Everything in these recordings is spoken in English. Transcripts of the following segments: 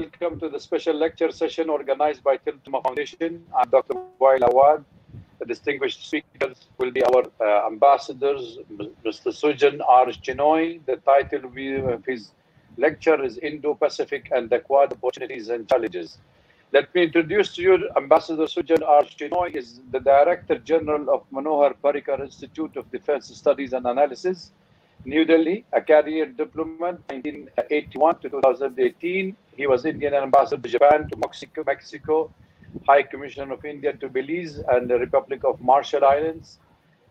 welcome to the special lecture session organized by Tillotoma Foundation. I'm Dr. Wael Awad. The distinguished speakers will be our uh, ambassadors, Mr. Sujan R. Chinoy. The title of his lecture is Indo-Pacific and the Quad Opportunities and Challenges. Let me introduce to you Ambassador Sujan R. Chinoy is the Director General of Manohar Parrikar Institute of Defense Studies and Analysis New Delhi, a career diplomat, 1981 to 2018. He was Indian ambassador to Japan, to Mexico, Mexico, High Commissioner of India to Belize and the Republic of Marshall Islands.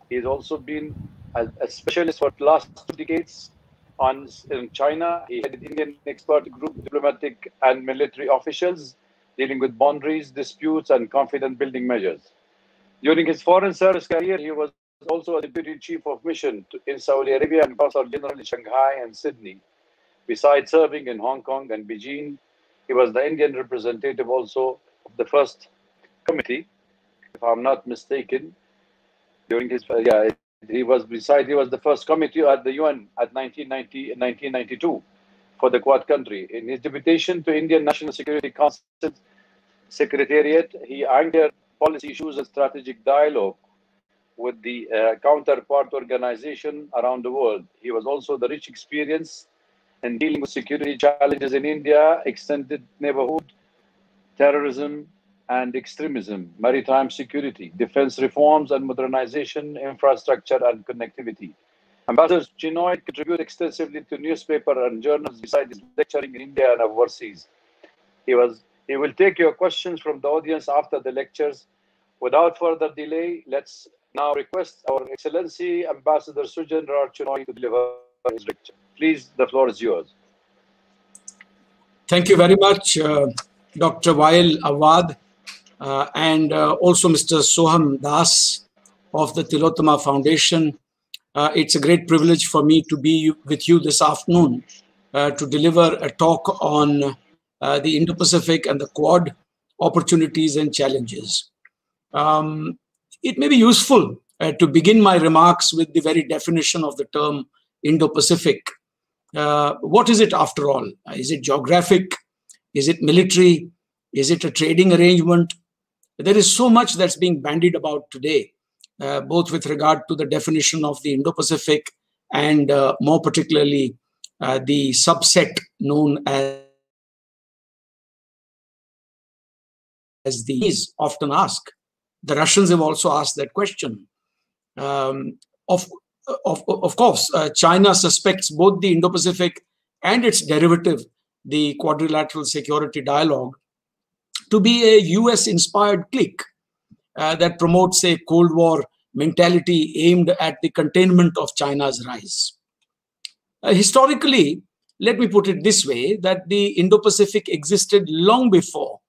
He's also been a, a specialist for the last two decades on in China. He headed Indian expert group, diplomatic and military officials dealing with boundaries, disputes, and confidence building measures. During his foreign service career, he was also a deputy chief of mission to, in Saudi Arabia and consul general in Shanghai and Sydney. Besides serving in Hong Kong and Beijing, he was the Indian representative also of the first committee, if I'm not mistaken, during his, uh, yeah, he was beside, he was the first committee at the UN at 1990, 1992 for the Quad country. In his deputation to Indian National Security Council Secretariat, he anchored policy issues and strategic dialogue with the uh, counterpart organization around the world. He was also the rich experience in dealing with security challenges in India, extended neighborhood, terrorism and extremism, maritime security, defense reforms and modernization, infrastructure and connectivity. Ambassador Chinoy contributed extensively to newspaper and journals besides lecturing in India and overseas. He was he will take your questions from the audience after the lectures. Without further delay, let's now request our Excellency Ambassador Sujan Rao Chinoy to deliver his lecture. Please, the floor is yours. Thank you very much, uh, Dr. Wael Awad, uh, and uh, also Mr. Soham Das of the Tillotoma Foundation. Uh, it's a great privilege for me to be with you this afternoon uh, to deliver a talk on uh, the Indo-Pacific and the Quad opportunities and challenges. Um, it may be useful to begin my remarks with the very definition of the term Indo-Pacific. Uh, what is it after all? Is it geographic? Is it military? Is it a trading arrangement? There is so much that's being bandied about today, uh, both with regard to the definition of the Indo-Pacific and uh, more particularly uh, the subset known as as these often ask the Russians have also asked that question. Um, of, of, of course, uh, China suspects both the Indo Pacific and its derivative, the Quadrilateral Security Dialogue, to be a US inspired clique uh, that promotes a Cold War mentality aimed at the containment of China's rise. Uh, historically, let me put it this way that the Indo Pacific existed long before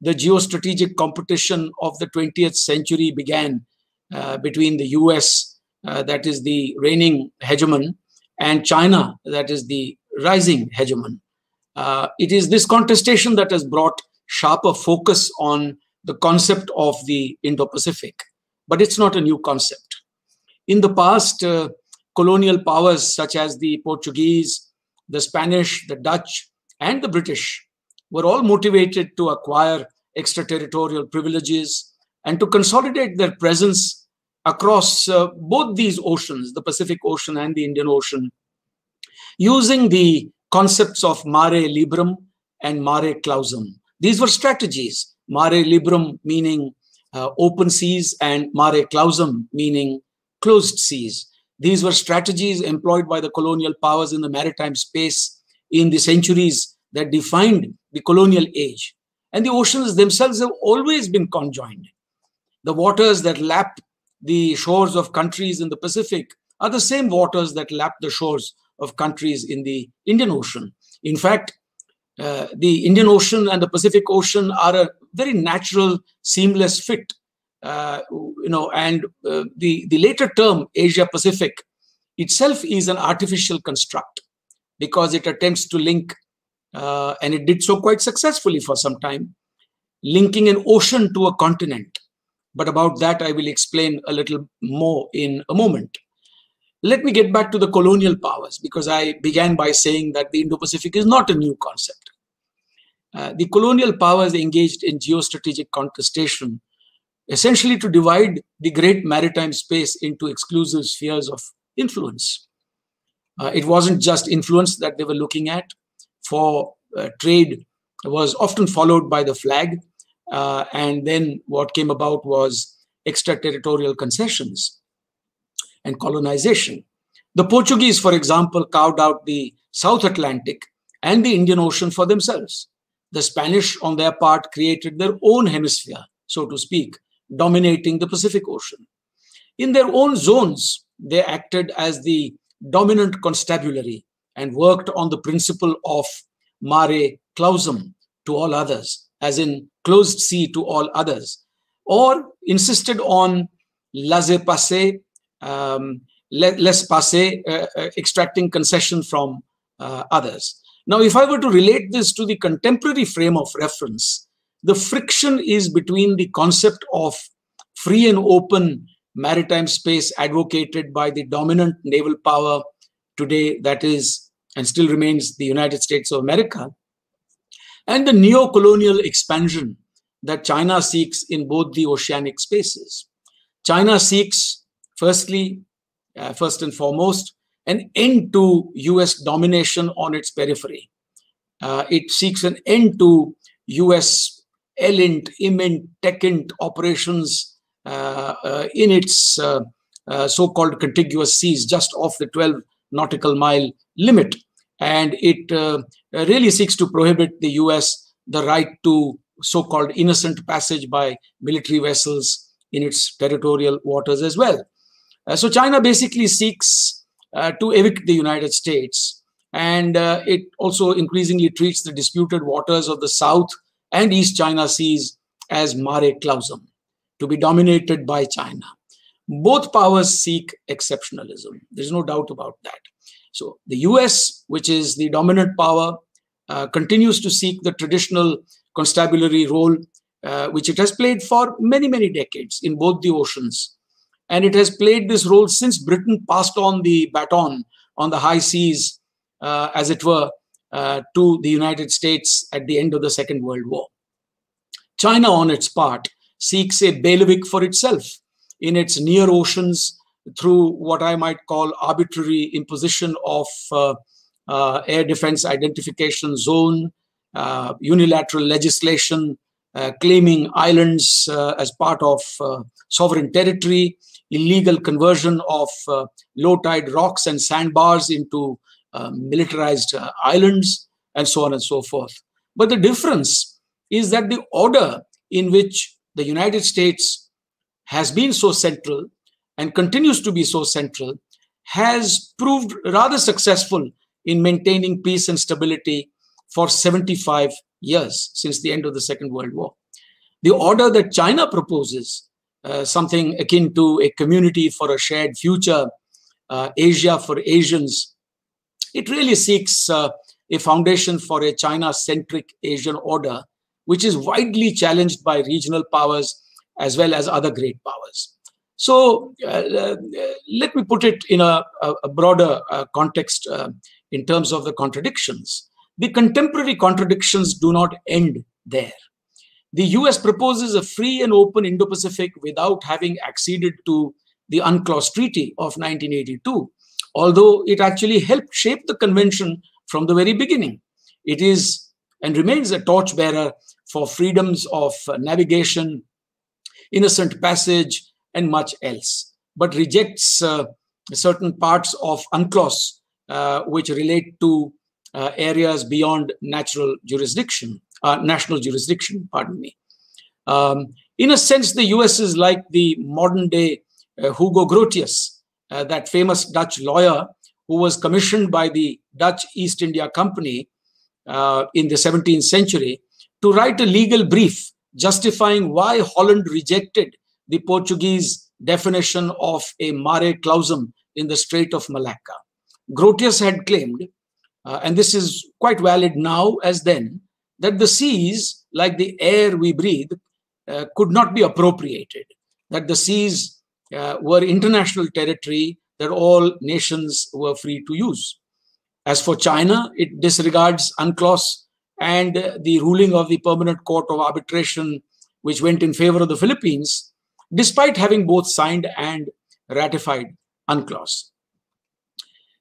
the geostrategic competition of the 20th century began uh, between the US, that is the reigning hegemon, and China, that is the rising hegemon. Uh, it is this contestation that has brought sharper focus on the concept of the Indo Pacific. But it's not a new concept. In the past, uh, colonial powers such as the Portuguese, the Spanish, the Dutch, and the British were all motivated to acquire extraterritorial privileges and to consolidate their presence across uh, both these oceans, the Pacific Ocean and the Indian Ocean, using the concepts of mare liberum and mare clausum. These were strategies, mare liberum meaning uh, open seas and mare clausum meaning closed seas. These were strategies employed by the colonial powers in the maritime space in the centuries that defined the colonial age. And the oceans themselves have always been conjoined. The waters that lap the shores of countries in the Pacific are the same waters that lap the shores of countries in the Indian Ocean. In fact, uh, the Indian Ocean and the Pacific Ocean are a very natural, seamless fit. Uh, you know, and uh, the the later term Asia Pacific itself is an artificial construct because it attempts to link uh, and it did so quite successfully for some time, linking an ocean to a continent. But about that, I will explain a little more in a moment. Let me get back to the colonial powers because I began by saying that the Indo Pacific is not a new concept. uh, the colonial powers engaged in geostrategic contestation, essentially to divide the great maritime space into exclusive spheres of influence. Uh, it wasn't just influence that they were looking at. For uh, trade was often followed by the flag, uh, and then what came about was extraterritorial concessions and colonization. The Portuguese, for example, carved out the South Atlantic and the Indian Ocean for themselves. The Spanish, on their part, created their own hemisphere, so to speak, dominating the Pacific Ocean. In their own zones, they acted as the dominant constabulary and worked on the principle of mare clausum to all others, as in closed sea to all others, or insisted on laissez-passer, um, laissez-passer, uh, uh, extracting concession from uh, others. Now, if I were to relate this to the contemporary frame of reference, the friction is between the concept of free and open maritime space advocated by the dominant naval power today, that is, and still remains the United States of America, and the neo colonial expansion that China seeks in both the oceanic spaces. China seeks, firstly, uh, first and foremost, an end to US domination on its periphery. Uh, it seeks an end to US ELINT, IMINT, TechINT operations uh, uh, in its uh, uh, so-called contiguous seas just off the 12 nautical mile limit. And it uh, really seeks to prohibit the US the right to so-called innocent passage by military vessels in its territorial waters as well. so China basically seeks uh, to evict the United States. And uh, it also increasingly treats the disputed waters of the South and East China Seas as mare clausum, to be dominated by China. Both powers seek exceptionalism. There's no doubt about that. So the US, which is the dominant power, uh, continues to seek the traditional constabulary role, uh, which it has played for many, many decades in both the oceans and it has played this role since Britain passed on the baton on the high seas, uh, as it were, uh, to the United States at the end of the Second World War. China, on its part, seeks a bailiwick for itself in its near oceans through what I might call arbitrary imposition of uh, uh air defense identification zone, uh, unilateral legislation, uh, claiming islands as part of sovereign territory, illegal conversion of uh, low tide rocks and sandbars into uh, militarized uh, islands, and so on and so forth. But the difference is that the order in which the United States has been so central and continues to be so central has proved rather successful in maintaining peace and stability for 75 years since the end of the Second World War. The order that China proposes uh, something akin to a community for a shared future, uh, Asia for Asians. It really seeks uh, a foundation for a China centric Asian order, which is widely challenged by regional powers as well as other great powers. So uh, uh, let me put it in a, a broader context in terms of the contradictions. The contemporary contradictions do not end there. The US proposes a free and open Indo Pacific without having acceded to the UNCLOS Treaty of 1982, although it actually helped shape the convention from the very beginning. It is and remains a torchbearer for freedoms of navigation, innocent passage, and much else, but rejects uh, certain parts of UNCLOS uh, which relate to uh, areas beyond natural jurisdiction uh, national jurisdiction, pardon me. Um, in a sense, the US is like the modern day uh, Hugo Grotius, that famous Dutch lawyer who was commissioned by the Dutch East India Company uh, in the 17th century to write a legal brief justifying why Holland rejected the Portuguese definition of a mare clausum in the Strait of Malacca. Grotius had claimed, uh, and this is quite valid now as then, that the seas, like the air we breathe, uh, could not be appropriated, that the seas uh, were international territory that all nations were free to use. As for China, it disregards UNCLOS and the ruling of the Permanent Court of Arbitration, which went in favor of the Philippines, despite having both signed and ratified UNCLOS.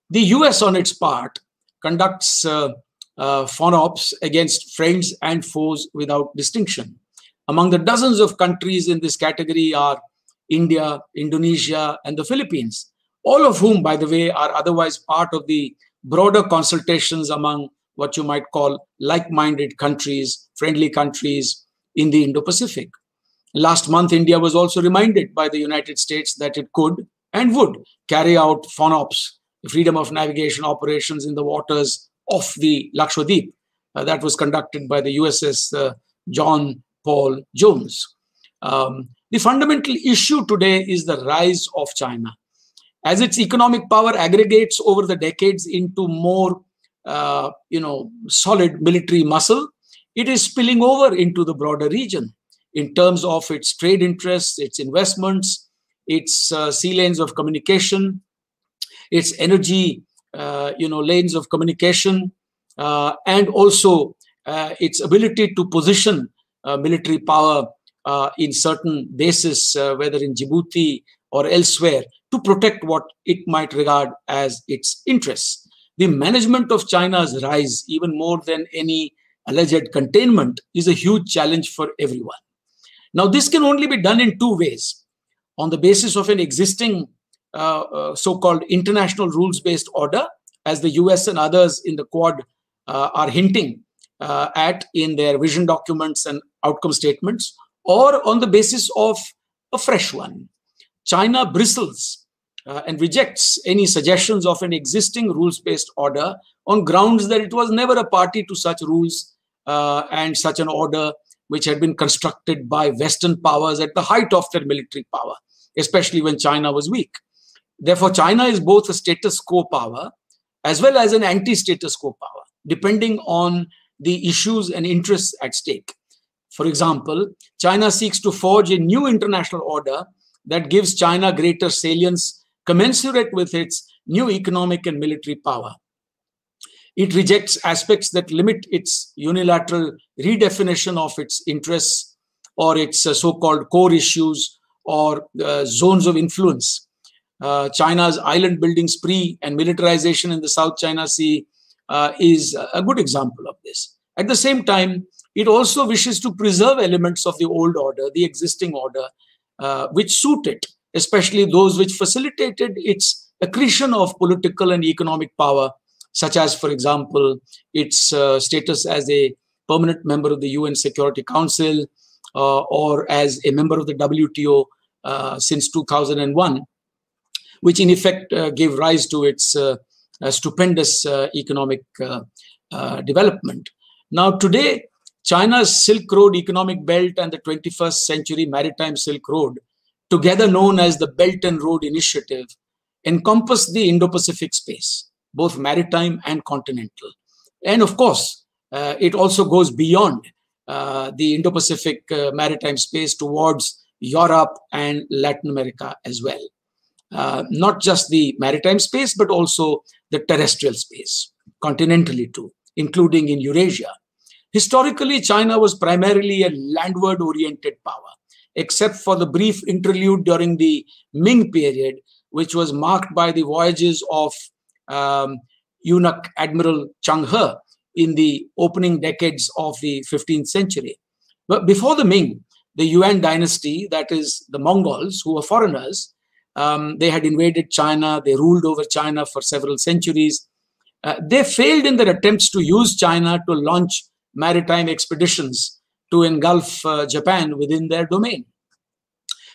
The US, on its part, conducts uh, uh, FONOPS against friends and foes without distinction. Among the dozens of countries in this category are India, Indonesia, and the Philippines, all of whom, by the way, are otherwise part of the broader consultations among what you might call like minded countries, friendly countries in the Indo Pacific. Last month, India was also reminded by the United States that it could and would carry out FONOPS, freedom of navigation operations in the waters off the Lakshadweep. Uh, that was conducted by the USS uh, John Paul Jones. Um, the fundamental issue today is the rise of China. As its economic power aggregates over the decades into more, uh, you know, solid military muscle, it is spilling over into the broader region in terms of its trade interests, its investments, its uh, sea lanes of communication, its energy, uh, you know, lanes of communication, uh, and also uh, its ability to position uh, military power uh, in certain bases, whether in Djibouti or elsewhere, to protect what it might regard as its interests. The management of China's rise, even more than any alleged containment, is a huge challenge for everyone. Now, this can only be done in two ways on the basis of an existing uh, uh, so-called international rules-based order, as the US and others in the Quad uh, are hinting at in their vision documents and outcome statements, or on the basis of a fresh one. China bristles uh, and rejects any suggestions of an existing rules-based order on grounds that it was never a party to such rules uh, and such an order which had been constructed by Western powers at the height of their military power, especially when China was weak. Therefore, China is both a status quo power as well as an anti status quo power, depending on the issues and interests at stake. For example, China seeks to forge a new international order that gives China greater salience commensurate with its new economic and military power. It rejects aspects that limit its unilateral redefinition of its interests or its uh, so called core issues or uh, zones of influence uh, China's island building spree and militarization in the South China Sea uh, is a good example of this. At the same time, it also wishes to preserve elements of the old order, the existing order, uh, which suit it, especially those which facilitated its accretion of political and economic power, such as, for example, its uh, status as a permanent member of the UN Security Council uh, or as a member of the WTO uh, since 2001 which in effect uh, gave rise to its uh, stupendous economic development. Now, today, China's Silk Road economic belt and the 21st century maritime Silk Road, together known as the Belt and Road Initiative, encompass the Indo Pacific space, both maritime and continental. And of course, uh, it also goes beyond uh, the Indo Pacific uh, maritime space towards Europe and Latin America as well uh, not just the maritime space, but also the terrestrial space, continentally too, including in Eurasia. Historically, China was primarily a landward oriented power, except for the brief interlude during the Ming period, which was marked by the voyages of um, eunuch Admiral Zheng He in the opening decades of the 15th century. But before the Ming, the Yuan dynasty, that is the Mongols, who were foreigners, um, they had invaded China. They ruled over China for several centuries. Uh, they failed in their attempts to use China to launch maritime expeditions to engulf uh, Japan within their domain.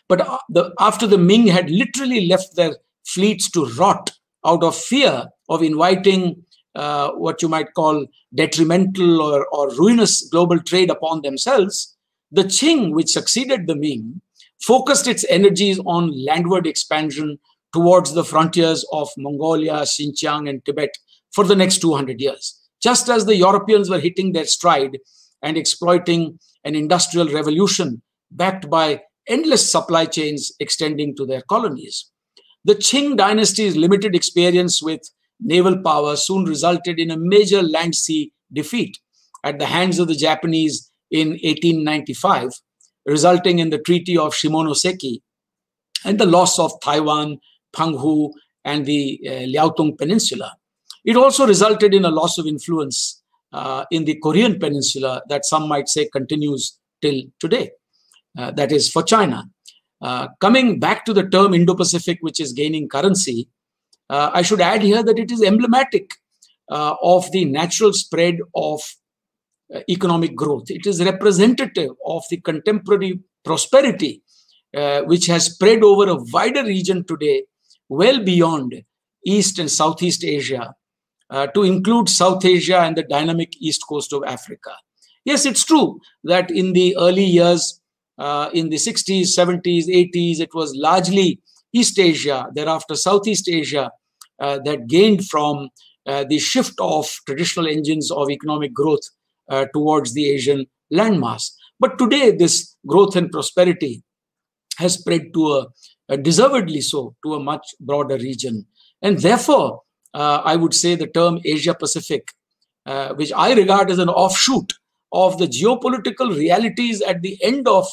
But uh, the, after the Ming had literally left their fleets to rot out of fear of inviting uh, what you might call detrimental or, or ruinous global trade upon themselves, the Qing, which succeeded the Ming, focused its energies on landward expansion towards the frontiers of Mongolia, Xinjiang, and Tibet for the next 200 years. Just as the Europeans were hitting their stride and exploiting an industrial revolution backed by endless supply chains extending to their colonies. The Qing dynasty's limited experience with naval power soon resulted in a major land sea defeat, at the hands of the Japanese in 1895, resulting in the Treaty of Shimonoseki and the loss of Taiwan, Penghu, and the uh, Liaotung Peninsula. It also resulted in a loss of influence uh, in the Korean Peninsula that some might say continues till today. Uh, that is for China. Uh, coming back to the term Indo Pacific, which is gaining currency, uh, I should add here that it is emblematic uh, of the natural spread of uh, economic growth. It is representative of the contemporary prosperity uh, which has spread over a wider region today, well beyond East and Southeast Asia, to include South Asia and the dynamic east coast of Africa. Yes, it's true that in the early years, uh, in the 60s, 70s, 80s, it was largely East Asia, thereafter Southeast Asia, uh, that gained from uh, the shift of traditional engines of economic growth uh, towards the Asian landmass. But today, this growth and prosperity has spread to a, a deservedly so, to a much broader region. And therefore, uh, I would say the term Asia Pacific, uh, which I regard as an offshoot of the geopolitical realities at the end of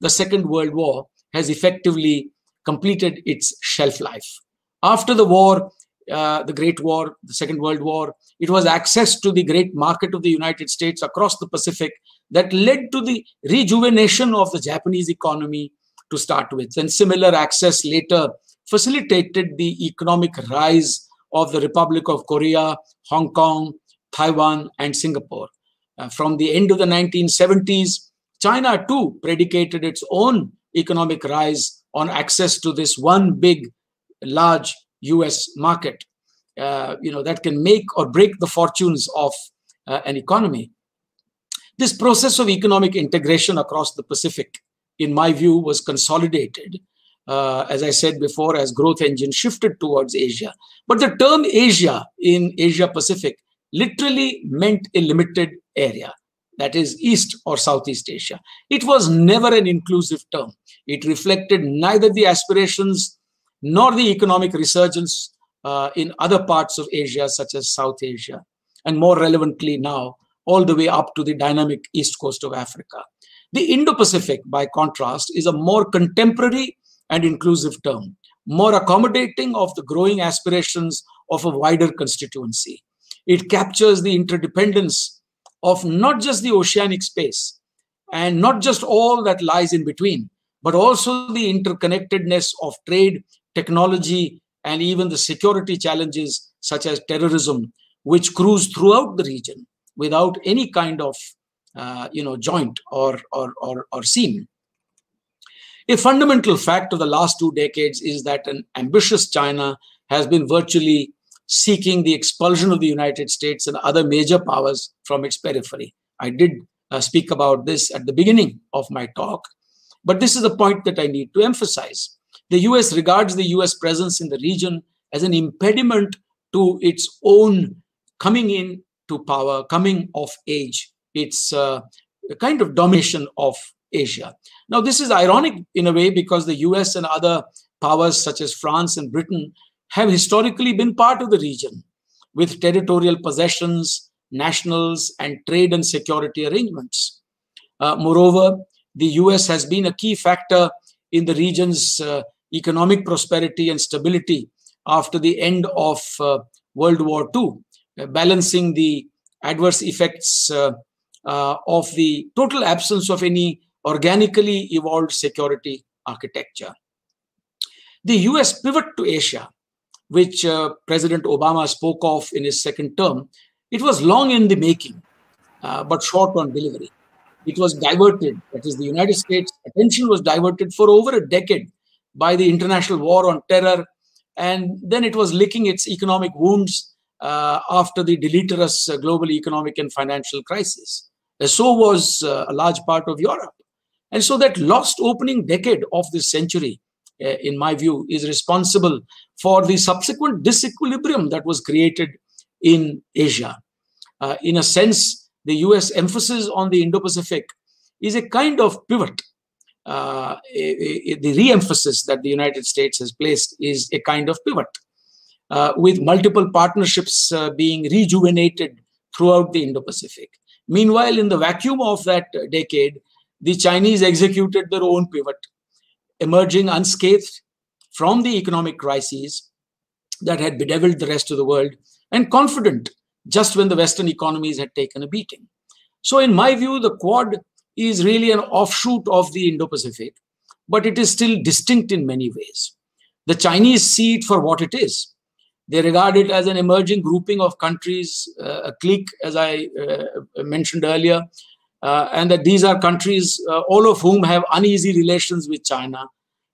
the Second World War, has effectively completed its shelf life. After the war, uh, the Great War, the Second World War, it was access to the great market of the United States across the Pacific that led to the rejuvenation of the Japanese economy to start with. And similar access later facilitated the economic rise of the Republic of Korea, Hong Kong, Taiwan, and Singapore. Uh, from the end of the 1970s, China too predicated its own economic rise on access to this one big, large US market, uh, you know, that can make or break the fortunes of uh, an economy. This process of economic integration across the Pacific, in my view, was consolidated, uh, as I said before, as growth engine shifted towards Asia. But the term Asia in Asia Pacific literally meant a limited area that is East or Southeast Asia. It was never an inclusive term. It reflected neither the aspirations nor the economic resurgence uh, in other parts of Asia, such as South Asia, and more relevantly now, all the way up to the dynamic east coast of Africa. The Indo Pacific, by contrast, is a more contemporary and inclusive term, more accommodating of the growing aspirations of a wider constituency. It captures the interdependence of not just the oceanic space and not just all that lies in between, but also the interconnectedness of trade, technology, and even the security challenges such as terrorism, which cruise throughout the region without any kind of uh, you know joint or, or or or seam. A fundamental fact of the last two decades is that an ambitious China has been virtually seeking the expulsion of the United States and other major powers from its periphery. I did uh, speak about this at the beginning of my talk, but this is a point that I need to emphasize. The US regards the US presence in the region as an impediment to its own coming in to power, coming of age, its uh, kind of domination of Asia. Now, this is ironic in a way because the US and other powers such as France and Britain have historically been part of the region with territorial possessions, nationals, and trade and security arrangements. Uh, moreover, the US has been a key factor in the region's uh, economic prosperity and stability after the end of uh, World War II, uh, balancing the adverse effects uh, uh, of the total absence of any organically evolved security architecture. The US pivot to Asia, which uh, President Obama spoke of in his second term, it was long in the making, uh, but short on delivery. It was diverted, that is, the United States' attention was diverted for over a decade by the international war on terror. And then it was licking its economic wounds uh, after the deleterious uh, global economic and financial crisis. Uh, so was uh, a large part of Europe. And so that lost opening decade of this century, in my view, is responsible for the subsequent disequilibrium that was created in Asia. Uh, in a sense, the US emphasis on the Indo Pacific is a kind of pivot uh, the re-emphasis that the United States has placed is a kind of pivot, uh, with multiple partnerships uh, being rejuvenated throughout the Indo-Pacific. Meanwhile, in the vacuum of that decade, the Chinese executed their own pivot, emerging unscathed from the economic crises that had bedeviled the rest of the world and confident just when the Western economies had taken a beating. So, in my view, the Quad is really an offshoot of the Indo Pacific, but it is still distinct in many ways. The Chinese see it for what it is. They regard it as an emerging grouping of countries, uh, a clique, as I uh, mentioned earlier, and that these are countries, uh, all of whom have uneasy relations with China,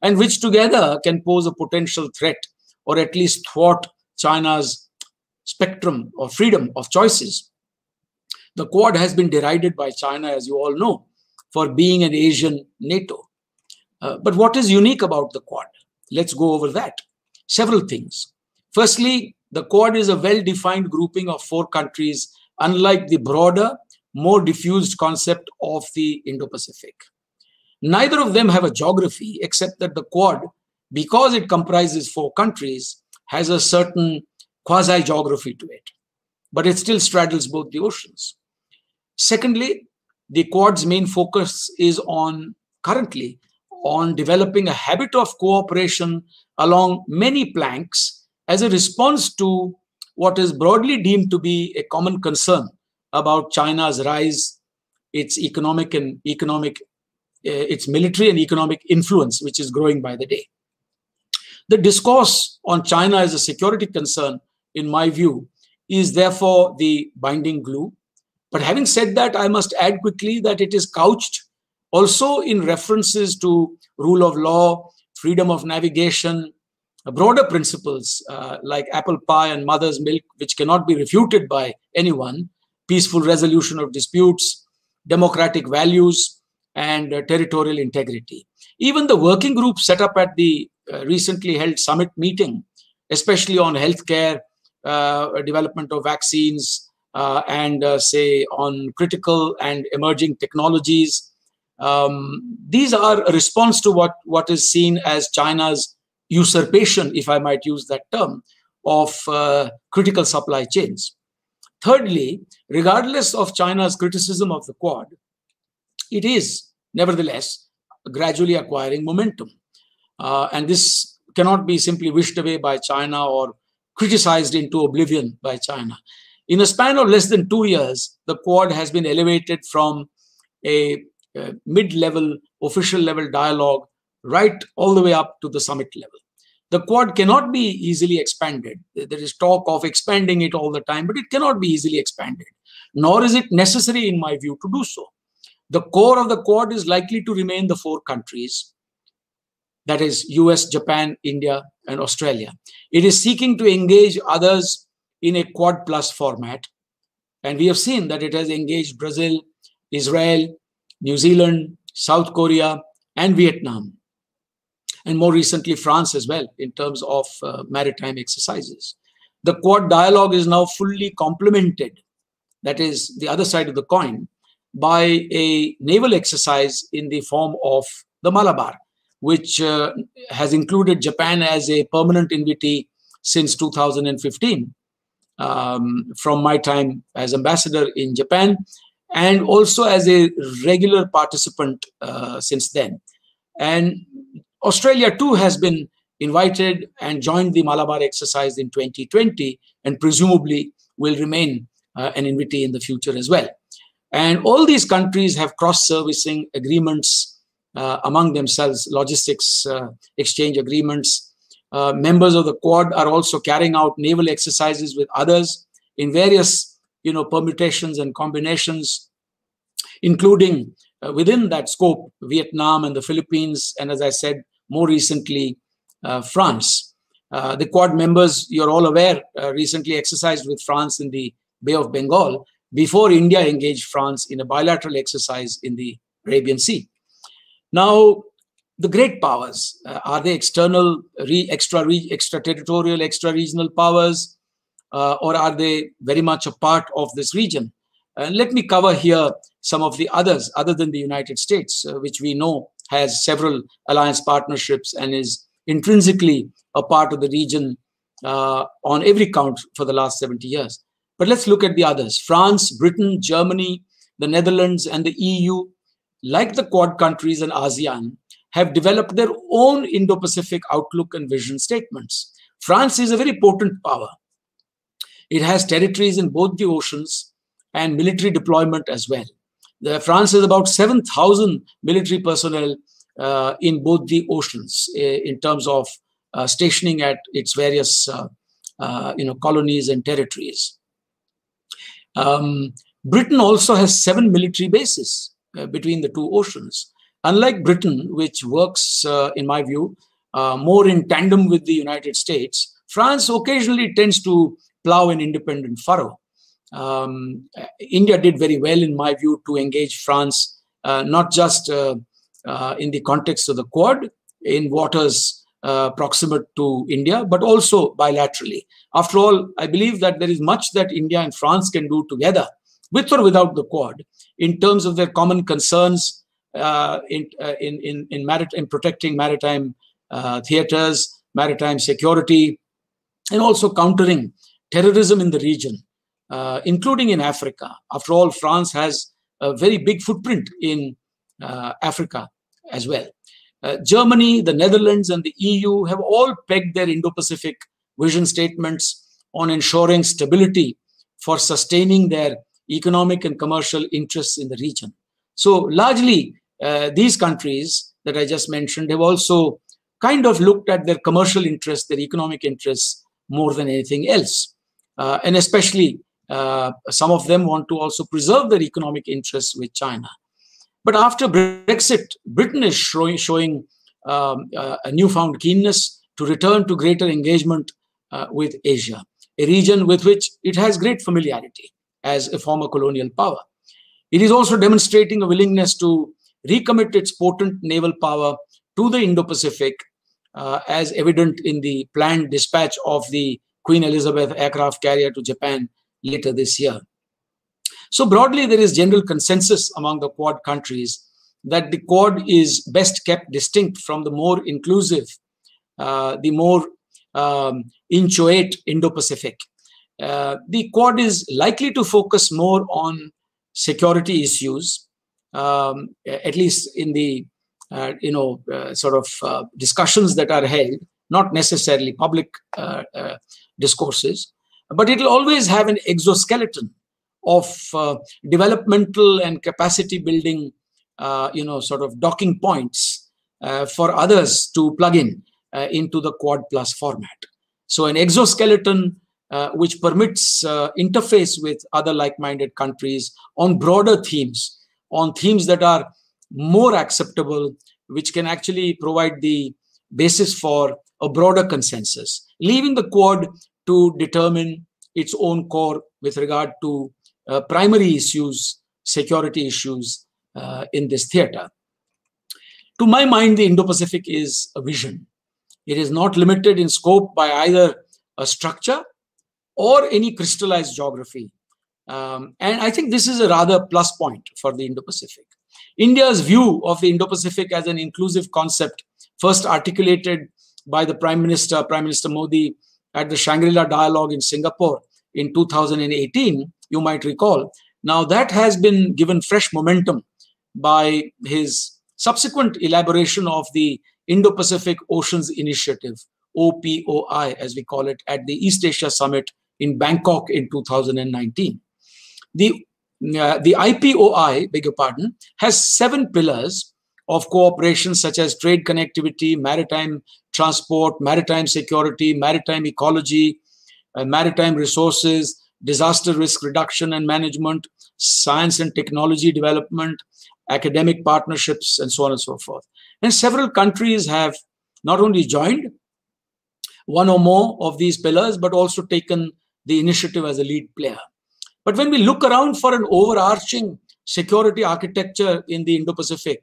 and which together can pose a potential threat or at least thwart China's spectrum of freedom of choices. The Quad has been derided by China, as you all know, for being an Asian NATO. Uh, but what is unique about the Quad? Let's go over that. Several things. Firstly, the Quad is a well defined grouping of four countries, unlike the broader, more diffused concept of the Indo Pacific. Neither of them have a geography, except that the Quad, because it comprises four countries, has a certain quasi geography to it, but it still straddles both the oceans. Secondly, the Quad's main focus is on currently on developing a habit of cooperation along many planks as a response to what is broadly deemed to be a common concern about China's rise, its economic and economic, uh, its military and economic influence, which is growing by the day. The discourse on China as a security concern, in my view, is therefore the binding glue. But having said that, I must add quickly that it is couched also in references to rule of law, freedom of navigation, broader principles uh, like apple pie and mother's milk, which cannot be refuted by anyone, peaceful resolution of disputes, democratic values, and uh, territorial integrity. Even the working group set up at the uh, recently held summit meeting, especially on healthcare, uh, development of vaccines, uh, and uh, say on critical and emerging technologies, um, these are a response to what, what is seen as China's usurpation, if I might use that term, of critical supply chains. Thirdly, regardless of China's criticism of the Quad, it is nevertheless gradually acquiring momentum. Uh, and this cannot be simply wished away by China or criticized into oblivion by China. In a span of less than two years, the Quad has been elevated from a uh, mid-level, official level dialogue, right all the way up to the summit level. The Quad cannot be easily expanded. There is talk of expanding it all the time, but it cannot be easily expanded. Nor is it necessary, in my view, to do so. The core of the Quad is likely to remain the four countries that is, US, Japan, India, and Australia. It is seeking to engage others in a Quad plus format. And we have seen that it has engaged Brazil, Israel, New Zealand, South Korea, and Vietnam. And more recently, France as well, in terms of uh, maritime exercises. The Quad dialogue is now fully complemented, that is the other side of the coin, by a naval exercise in the form of the Malabar, which uh, has included Japan as a permanent invitee since 2015 um, from my time as ambassador in Japan and also as a regular participant uh, since then. And Australia too has been invited and joined the Malabar exercise in 2020 and presumably will remain uh, an invitee in the future as well. And all these countries have cross-servicing agreements uh, among themselves, logistics uh, exchange agreements. Uh, members of the Quad are also carrying out naval exercises with others in various you know, permutations and combinations, including uh, within that scope, Vietnam and the Philippines, and as I said, more recently, uh, France. Uh, the Quad members, you're all aware, uh, recently exercised with France in the Bay of Bengal before India engaged France in a bilateral exercise in the Arabian Sea. Now, the great powers, uh, are they external, re, extra, re, extraterritorial, extra-regional powers? uh, or are they very much a part of this region? And let me cover here some of the others, other than the United States, uh, which we know has several alliance partnerships and is intrinsically a part of the region uh, on every count for the last 70 years. But let's look at the others France, Britain, Germany, the Netherlands, and the EU, like the Quad countries and ASEAN, have developed their own Indo Pacific outlook and vision statements. France is a very potent power. It has territories in both the oceans and military deployment as well. The, France has about 7,000 military personnel uh, in both the oceans uh, in terms of uh, stationing at its various uh, uh, you know, colonies and territories. Um, Britain also has seven military bases uh, between the two oceans. Unlike Britain, which works, in my view, more in tandem with the United States, France occasionally tends to plow an independent furrow. Um, India did very well, in my view, to engage France, uh, not just uh, uh, in the context of the Quad, in waters uh, proximate to India, but also bilaterally. After all, I believe that there is much that India and France can do together, with or without the Quad, in terms of their common concerns uh, in, uh, in, in, in, marit- in protecting maritime theaters, maritime security, and also countering terrorism in the region, uh, including in Africa. After all, France has a very big footprint in uh, Africa as well. Uh, Germany, the Netherlands, and the EU have all pegged their Indo Pacific vision statements on ensuring stability for sustaining their economic and commercial interests in the region. So, largely, uh, these countries that I just mentioned have also kind of looked at their commercial interests, their economic interests, more than anything else. Uh, and especially, uh, some of them want to also preserve their economic interests with China. But after Brexit, Britain is showing, showing um, uh, a newfound keenness to return to greater engagement uh, with Asia, a region with which it has great familiarity as a former colonial power. It is also demonstrating a willingness to recommit its potent naval power to the Indo Pacific, uh, as evident in the planned dispatch of the Queen Elizabeth aircraft carrier to Japan later this year. So, broadly, there is general consensus among the Quad countries that the Quad is best kept distinct from the more inclusive, uh, the more um, inchoate Indo Pacific. Uh, the Quad is likely to focus more on security issues, um, at least in the uh, you know uh, sort of uh, discussions that are held, not necessarily public uh, discourses, but it will always have an exoskeleton of uh, developmental and capacity building, uh, you know, sort of docking points uh, for others to plug in uh, into the Quad Plus format. So an exoskeleton uh, which permits uh, interface with other like-minded countries on broader themes, on themes that are more acceptable, which can actually provide the basis for a broader consensus, leaving the Quad to determine its own core with regard to uh, primary issues, security issues uh, in this theater. To my mind, the Indo Pacific is a vision. It is not limited in scope by either a structure or any crystallized geography. Um, and I think this is a rather plus point for the Indo Pacific. India's view of the Indo Pacific as an inclusive concept, first articulated by the Prime Minister, Prime Minister Modi, at the Shangri La Dialogue in Singapore in 2018, you might recall. Now, that has been given fresh momentum by his subsequent elaboration of the Indo Pacific Oceans Initiative, OPOI, as we call it, at the East Asia Summit in Bangkok in 2019. The, uh, the IPOI, beg your pardon, has seven pillars of cooperation, such as trade connectivity, maritime transport, maritime security, maritime ecology, uh, maritime resources, disaster risk reduction and management, science and technology development, academic partnerships, and so on and so forth. And several countries have not only joined one or more of these pillars, but also taken the initiative as a lead player. But when we look around for an overarching security architecture in the Indo Pacific,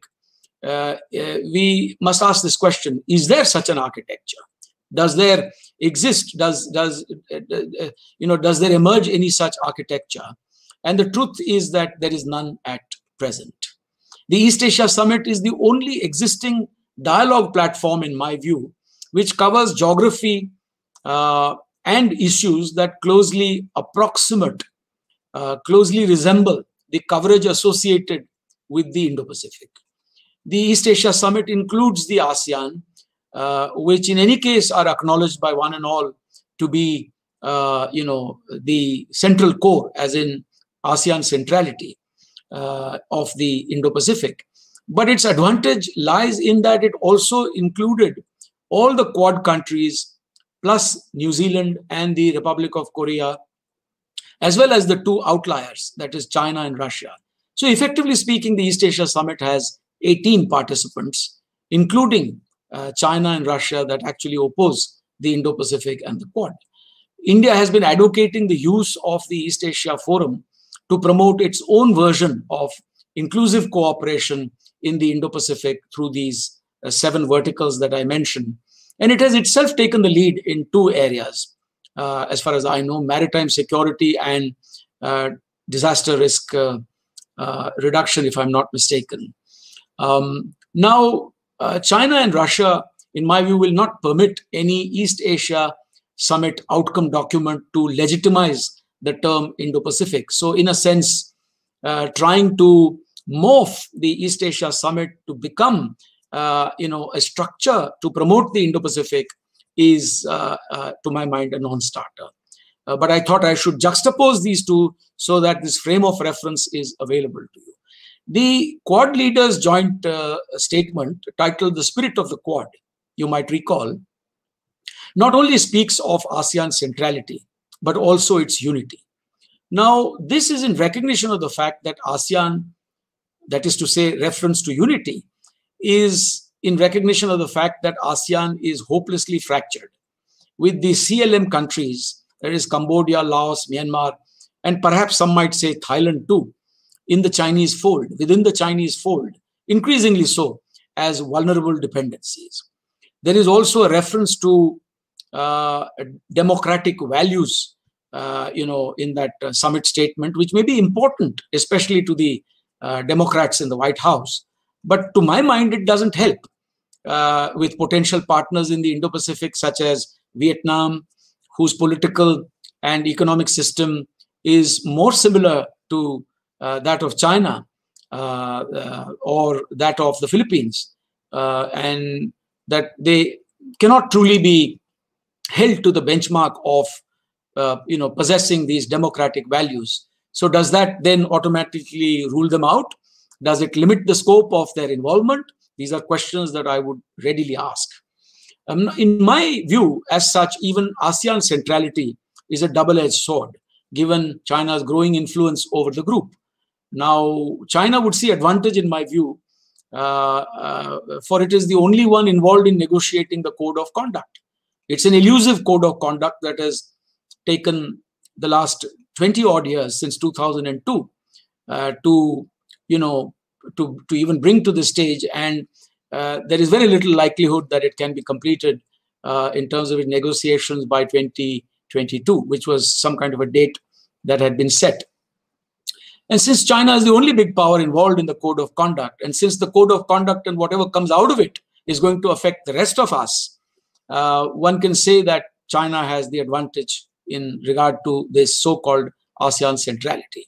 uh, uh, we must ask this question Is there such an architecture? Does there exist? Does does uh, uh, you know? Does there emerge any such architecture? And the truth is that there is none at present. The East Asia Summit is the only existing dialogue platform, in my view, which covers geography uh, and issues that closely approximate, uh, closely resemble the coverage associated with the Indo-Pacific. The East Asia Summit includes the ASEAN, uh, which in any case are acknowledged by one and all to be, uh, you know, the central core, as in ASEAN centrality uh, of the Indo-Pacific. But its advantage lies in that it also included all the Quad countries plus New Zealand and the Republic of Korea, as well as the two outliers, that is China and Russia. So effectively speaking, the East Asia Summit has 18 participants, including uh, China and Russia that actually oppose the Indo-Pacific and the Quad. India has been advocating the use of the East Asia Forum to promote its own version of inclusive cooperation in the Indo-Pacific through these uh, seven verticals that I mentioned. And it has itself taken the lead in two areas, uh, as far as I know, maritime security and uh, disaster risk uh, uh, reduction, if I'm not mistaken. Um, now, uh, China and Russia, in my view, will not permit any East Asia summit outcome document to legitimize the term Indo-Pacific. So in a sense, uh, trying to morph the East Asia Summit to become, uh, you know, a structure to promote the Indo-Pacific is, uh, uh to my mind, a non-starter. Uh, but I thought I should juxtapose these two so that this frame of reference is available to you. The Quad leaders' joint uh, statement titled The Spirit of the Quad, you might recall, not only speaks of ASEAN centrality, but also its unity. Now, this is in recognition of the fact that ASEAN, that is to say, reference to unity, is in recognition of the fact that ASEAN is hopelessly fractured, with the CLM countries, that is Cambodia, Laos, Myanmar, and perhaps some might say Thailand too, in the Chinese fold, within the Chinese fold, increasingly so as vulnerable dependencies. There is also a reference to uh, democratic values, uh, you know, in that uh, summit statement, which may be important, especially to the Democrats in the White House. But to my mind, it doesn't help with potential partners in the Indo-Pacific, such as Vietnam, whose political and economic system is more similar to uh, that of China uh, uh, or that of the Philippines, and that they cannot truly be held to the benchmark of uh, you know possessing these democratic values. So does that then automatically rule them out? Does it limit the scope of their involvement? These are questions that i would readily ask. Um, in my view as such even asean centrality is a double-edged sword given china's growing influence over the group now china would see advantage in my view uh, uh, for it is the only one involved in negotiating the code of conduct it's an elusive code of conduct that has taken the last 20 odd years since 2002 uh, to, you know, to, to even bring to the stage. And uh, there is very little likelihood that it can be completed uh, in terms of negotiations by 2022, which was some kind of a date that had been set. And since China is the only big power involved in the code of conduct, and since the code of conduct and whatever comes out of it is going to affect the rest of us, uh, one can say that China has the advantage in regard to this so-called ASEAN centrality.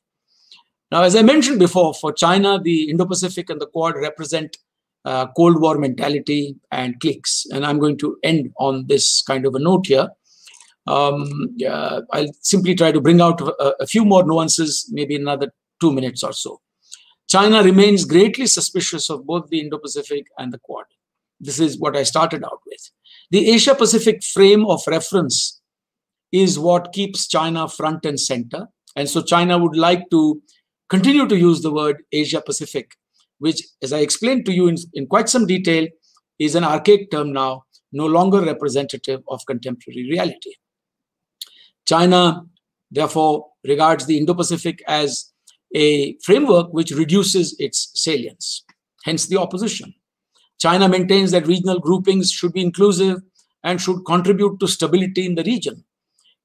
Now, as I mentioned before, for China, the Indo-Pacific and the Quad represent uh, Cold War mentality and cliques. And I'm going to end on this kind of a note here. Um, uh, I'll simply try to bring out a, a few more nuances, maybe another two minutes or so. China remains greatly suspicious of both the Indo-Pacific and the Quad. This is what I started out with. The Asia Pacific frame of reference is what keeps China front and center. And so China would like to continue to use the word Asia Pacific, which, as I explained to you in, in quite some detail, is an archaic term now, no longer representative of contemporary reality. China, therefore, regards the Indo Pacific as a framework which reduces its salience, hence the opposition. China maintains that regional groupings should be inclusive and should contribute to stability in the region.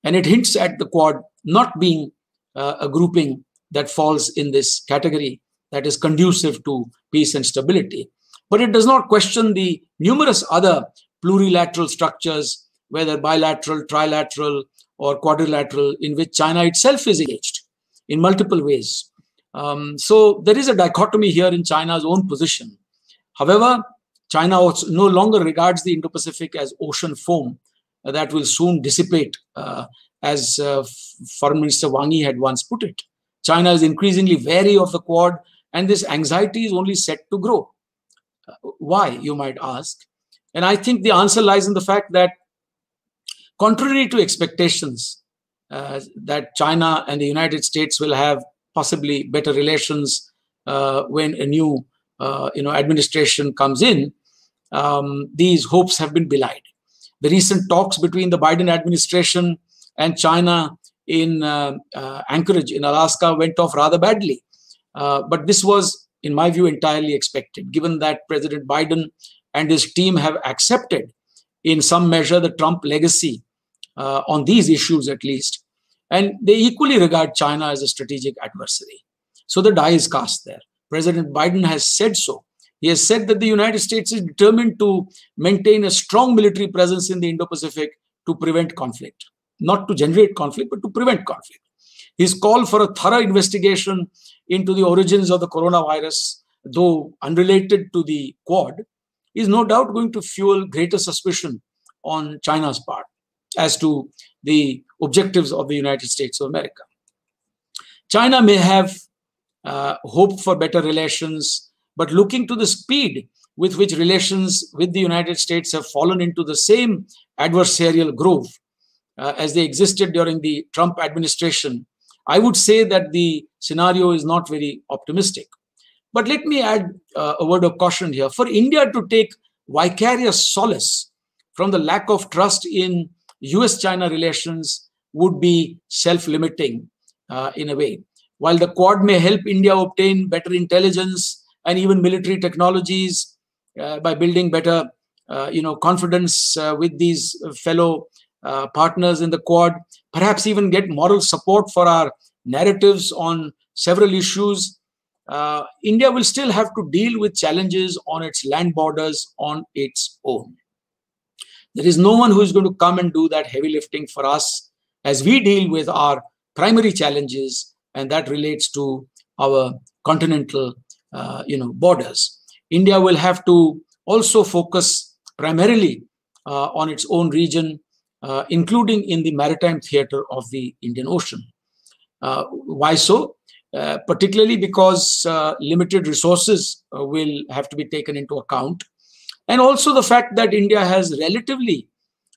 And it hints at the Quad not being uh, a grouping that falls in this category that is conducive to peace and stability. But it does not question the numerous other plurilateral structures, whether bilateral, trilateral, or quadrilateral, in which China itself is engaged in multiple ways. Um, so there is a dichotomy here in China's own position. However, China no longer regards the Indo-Pacific as ocean foam uh, that will soon dissipate, uh, as uh, Foreign Minister Wang Yi had once put it. China is increasingly wary of the Quad, and this anxiety is only set to grow. Uh, why, you might ask? And I think the answer lies in the fact that, contrary to expectations, uh, that China and the United States will have possibly better relations uh, when a new uh, you know, administration comes in, um, these hopes have been belied. The recent talks between the Biden administration and China in uh, Anchorage in Alaska went off rather badly. But this was, in my view, entirely expected, given that President Biden and his team have accepted, in some measure, the Trump legacy uh, on these issues at least. And they equally regard China as a strategic adversary. So the die is cast there. President Biden has said so. He has said that the United States is determined to maintain a strong military presence in the Indo Pacific to prevent conflict, not to generate conflict, but to prevent conflict. His call for a thorough investigation into the origins of the coronavirus, though unrelated to the Quad, is no doubt going to fuel greater suspicion on China's part as to the objectives of the United States of America. China may have uh, hoped for better relations, but looking to the speed with which relations with the United States have fallen into the same adversarial groove uh, as they existed during the Trump administration, I would say that the scenario is not very optimistic. But let me add uh, a word of caution here. For India to take vicarious solace from the lack of trust in US China relations would be self limiting uh, in a way. While the Quad may help India obtain better intelligence and even military technologies uh, by building better uh, you know, confidence uh, with these fellow uh, partners in the Quad, perhaps even get moral support for our narratives on several issues. India will still have to deal with challenges on its land borders on its own. There is no one who is going to come and do that heavy lifting for us as we deal with our primary challenges, and that relates to our continental, uh, you know, borders. India will have to also focus primarily uh, on its own region, uh, including in the maritime theater of the Indian Ocean. Uh, why so? Uh, particularly because uh, limited resources will have to be taken into account and also the fact that India has relatively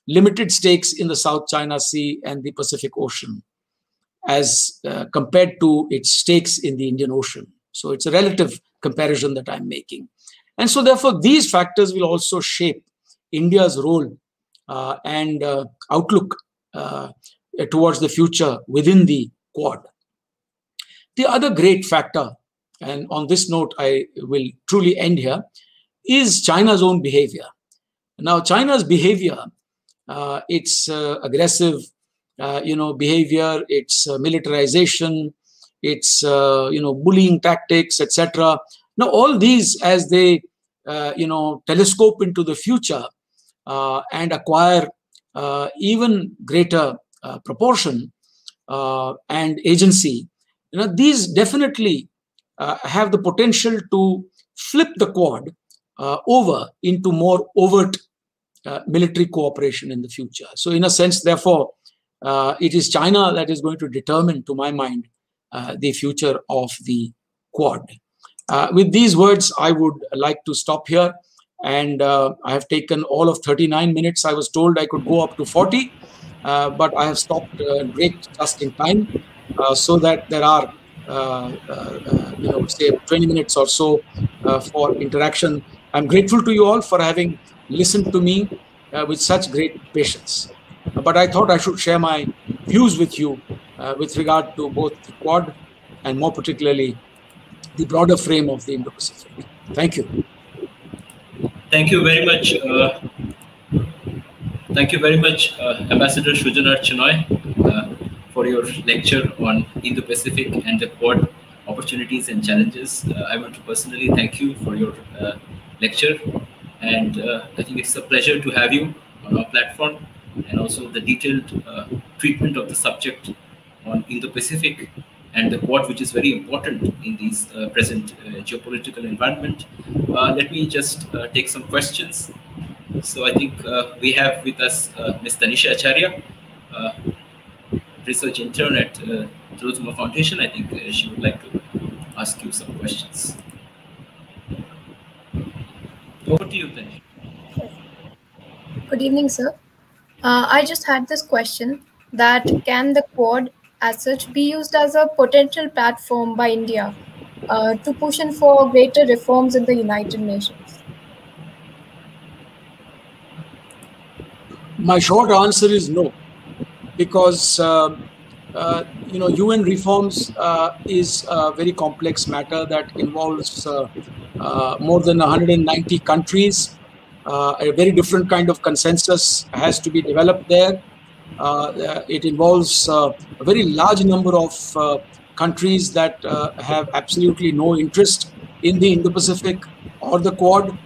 limited stakes in the South China Sea and the Pacific Ocean as uh, compared to its stakes in the Indian Ocean. So it's a relative comparison that I'm making. And so, therefore, these factors will also shape India's role uh, and uh, outlook uh, towards the future within the Quad. The other great factor, and on this note, I will truly end here, is China's own behavior. Now, China's behavior, uh, its uh, aggressive, uh, you know, behavior, its uh, militarization, its uh, you know bullying tactics, etc. Now, all these, as they uh, you know telescope into the future and acquire even greater proportion and agency, you know, these definitely have the potential to flip the quad over into more overt uh, military cooperation in the future. So, in a sense, therefore, uh, it is China that is going to determine, to my mind, uh, the future of the Quad. Uh, with these words, I would like to stop here. And uh, I have taken all of 39 minutes. I was told I could go up to 40, but I have stopped break just in time so that there are, you know, say 20 minutes or so for interaction I'm grateful to you all for having listened to me uh, with such great patience. But I thought I should share my views with you uh, with regard to both the Quad and more particularly the broader frame of the Indo-Pacific. Thank you. Thank you very much. Uh, thank you very much, uh, Ambassador Sujan R. Chinoy, uh, for your lecture on Indo-Pacific and the Quad opportunities and challenges. Uh, I want to personally thank you for your lecture. And uh, I think it's a pleasure to have you on our platform and also the detailed uh, treatment of the subject on Indo-Pacific and the Quad, which is very important in this present geopolitical environment. let me just take some questions. So I think we have with us Ms. Tanisha Acharya, research intern at uh, Foundation. I think uh, she would like to ask you some questions. Over to you, Tanisha. Good evening, sir. Uh, I just had this question that can the Quad as such be used as a potential platform by India uh, to push in for greater reforms in the United Nations? My short answer is no, because uh, uh, you know UN reforms uh, is a very complex matter that involves uh, more than 190 countries uh, a very different kind of consensus has to be developed there. Uh, it involves uh, a very large number of uh, countries that uh, have absolutely no interest in the Indo-Pacific or the Quad,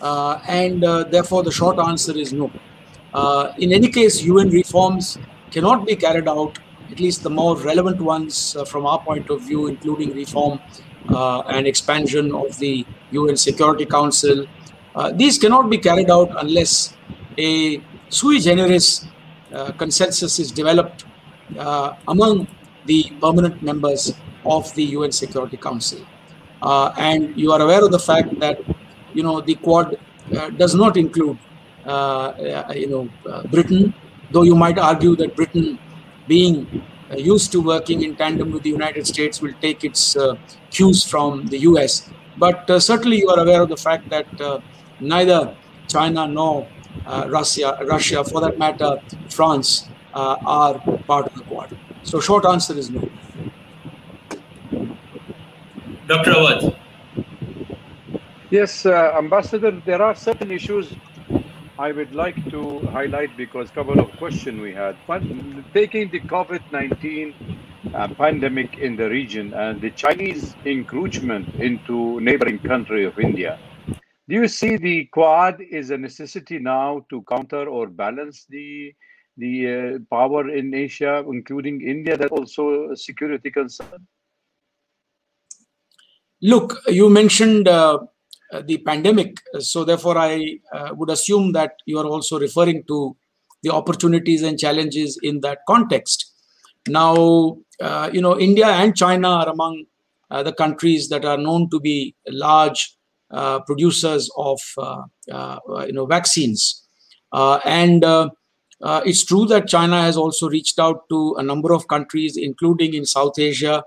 uh, and therefore the short answer is no. in any case, UN reforms cannot be carried out, at least the more relevant ones from our point of view, including reform and expansion of the UN Security Council, uh, these cannot be carried out unless a sui generis uh, consensus is developed uh, among the permanent members of the UN Security Council. Uh, and you are aware of the fact that, you know, the Quad uh, does not include, you know, Britain, though you might argue that Britain being used to working in tandem with the United States will take its cues from the US. But certainly you are aware of the fact that neither China nor uh, Russia, Russia, for that matter, France, uh, are part of the Quad. So, short answer is no. Dr. Awad. Yes, uh, Ambassador, there are certain issues I would like to highlight because a couple of questions we had. But taking the COVID-19 uh, pandemic in the region and the Chinese encroachment into neighboring country of India, do you see the Quad is a necessity now to counter or balance the the uh, power in Asia, including India, that also a security concern? Look, you mentioned uh, the pandemic, so therefore I uh, would assume that you are also referring to the opportunities and challenges in that context. Now, uh, you know, India and China are among uh, the countries that are known to be large uh, producers of uh, uh, you know vaccines, and it's true that China has also reached out to a number of countries, including in South Asia,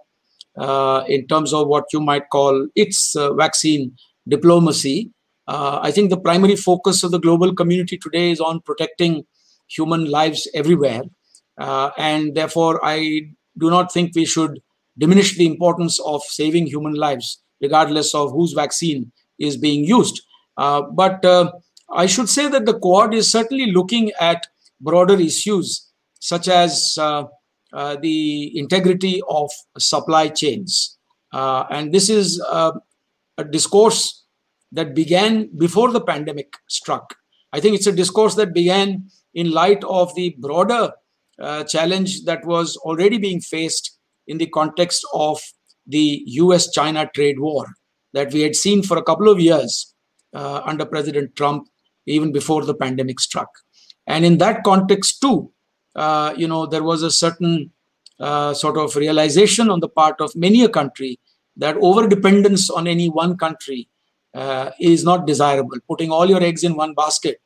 in terms of what you might call its vaccine diplomacy. I think the primary focus of the global community today is on protecting human lives everywhere. And therefore, I do not think we should diminish the importance of saving human lives, regardless of whose vaccine is being used. Uh, but uh, I should say that the Quad is certainly looking at broader issues such as uh, the integrity of supply chains. and this is a discourse that began before the pandemic struck. I think it's a discourse that began in light of the broader uh, challenge that was already being faced in the context of the US China trade war that we had seen for a couple of years uh, under President Trump, even before the pandemic struck. And in that context, too, uh, you know, there was a certain uh, sort of realization on the part of many a country that over dependence on any one country uh, is not desirable. Putting all your eggs in one basket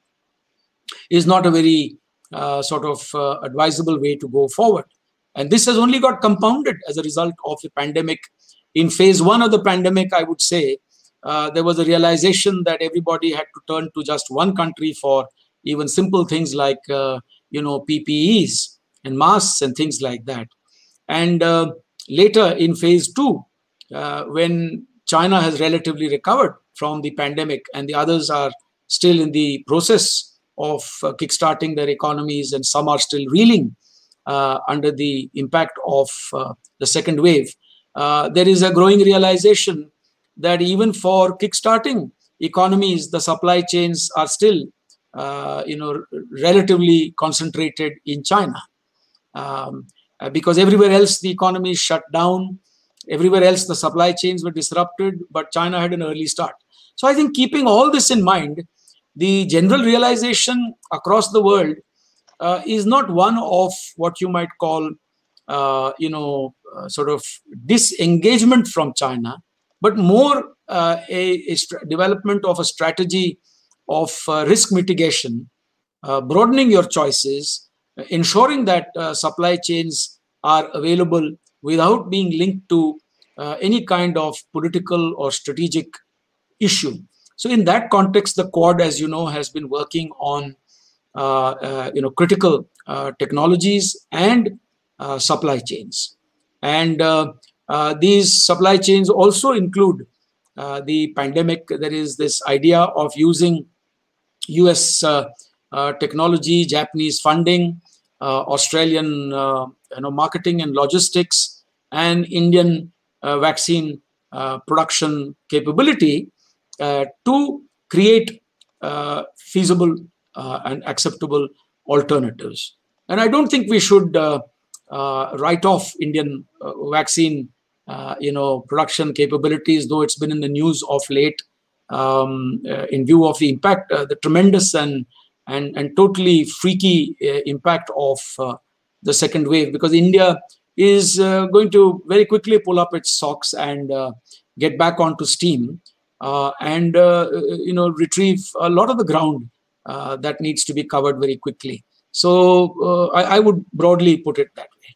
is not a very uh, sort of uh, advisable way to go forward. And this has only got compounded as a result of the pandemic in phase one of the pandemic, I would say uh, there was a realization that everybody had to turn to just one country for even simple things like, uh, you know, PPEs and masks and things like that. And uh, later in phase two, when China has relatively recovered from the pandemic and the others are still in the process of uh, kickstarting their economies and some are still reeling uh, under the impact of the second wave, uh, there is a growing realization that even for kickstarting economies, the supply chains are still, uh, you know, relatively concentrated in China. Um, uh, because everywhere else the economy shut down, everywhere else the supply chains were disrupted, but China had an early start. So I think keeping all this in mind, the general realization across the world uh, is not one of what you might call, uh, you know, uh, sort of disengagement from China, but more uh, a, a development of a strategy of uh, risk mitigation, uh, broadening your choices, ensuring that supply chains are available without being linked to any kind of political or strategic issue. So in that context, the Quad, as you know, has been working on uh, uh, you know critical uh, technologies and uh, supply chains, and uh, uh, these supply chains also include the pandemic. There is this idea of using U.S. technology, Japanese funding, Australian you know marketing and logistics, and Indian vaccine production capability to create feasible uh, and acceptable alternatives. And I don't think we should uh, uh, write off Indian vaccine, you know, production capabilities, though it's been in the news of late um, in view of the impact, the tremendous and and and totally freaky impact of the second wave, because India is uh, going to very quickly pull up its socks and uh, get back onto steam uh, and you know retrieve a lot of the ground uh, that needs to be covered very quickly. So uh, I, I, would broadly put it that way.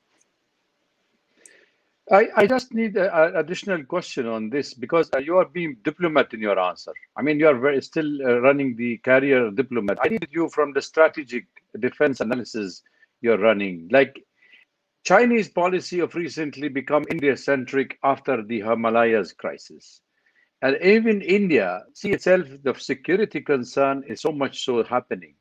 I, I just need an additional question on this because uh, you are being diplomat in your answer. I mean, you are very, still uh, running the career diplomat. I need you from the strategic defense analysis you're running. Like Chinese policy of recently become India-centric after the Himalayas crisis. And even India, see itself, the security concern is so much so happening.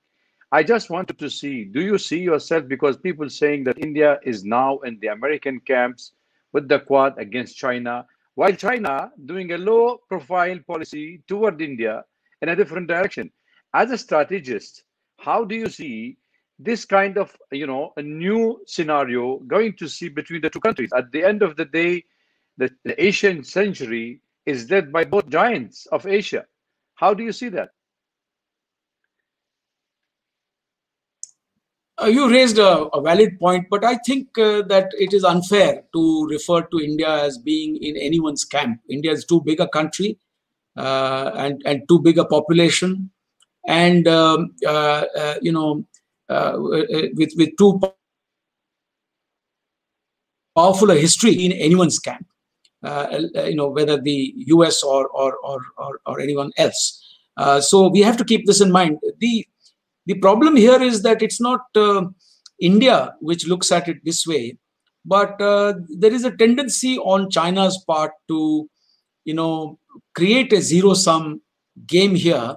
I just wanted to see, do you see yourself, because people saying that India is now in the American camps with the Quad against China, while China doing a low profile policy toward India in a different direction. As a strategist, how do you see this kind of, you know, a new scenario going to see between the two countries? At the end of the day, the, the Asian century is led by both giants of Asia. How do you see that? Uh, you raised a, a, valid point, but I think uh, that it is unfair to refer to India as being in anyone's camp. India is too big a country uh, and, and too big a population, and um, uh, uh, you know, uh, with with too powerful a history in anyone's camp. Uh, uh, you know, whether the US or, or, or, or, or anyone else. Uh, so we have to keep this in mind. The, the problem here is that it's not India which looks at it this way, but there is a tendency on China's part to, you know, create a zero-sum game here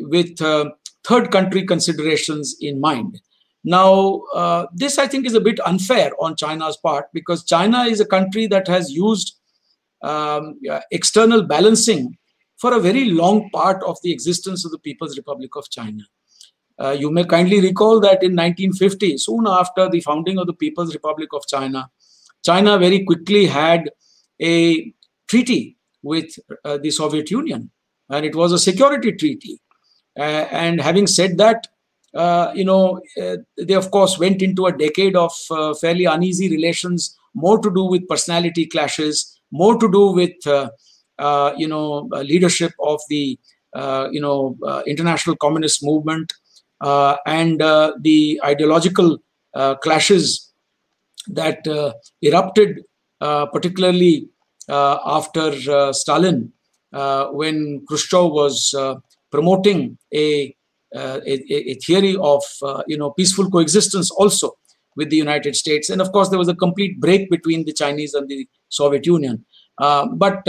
with third country considerations in mind. Now, uh, this I think is a bit unfair on China's part because China is a country that has used um, external balancing for a very long part of the existence of the People's Republic of China. Uh, you may kindly recall that in 1950, soon after the founding of the People's Republic of China, China very quickly had a treaty with uh, the Soviet Union, and it was a security treaty. Uh, and having said that, Uh, you know, uh, they of course went into a decade of uh, fairly uneasy relations, more to do with personality clashes, more to do with, uh, uh, you know, uh, leadership of the, uh, you know, international communist movement and the ideological clashes that erupted, particularly after Stalin, when Khrushchev was promoting a uh, a, a, theory of uh, you know peaceful coexistence also with the United States. And of course, there was a complete break between the Chinese and the Soviet Union. Uh, but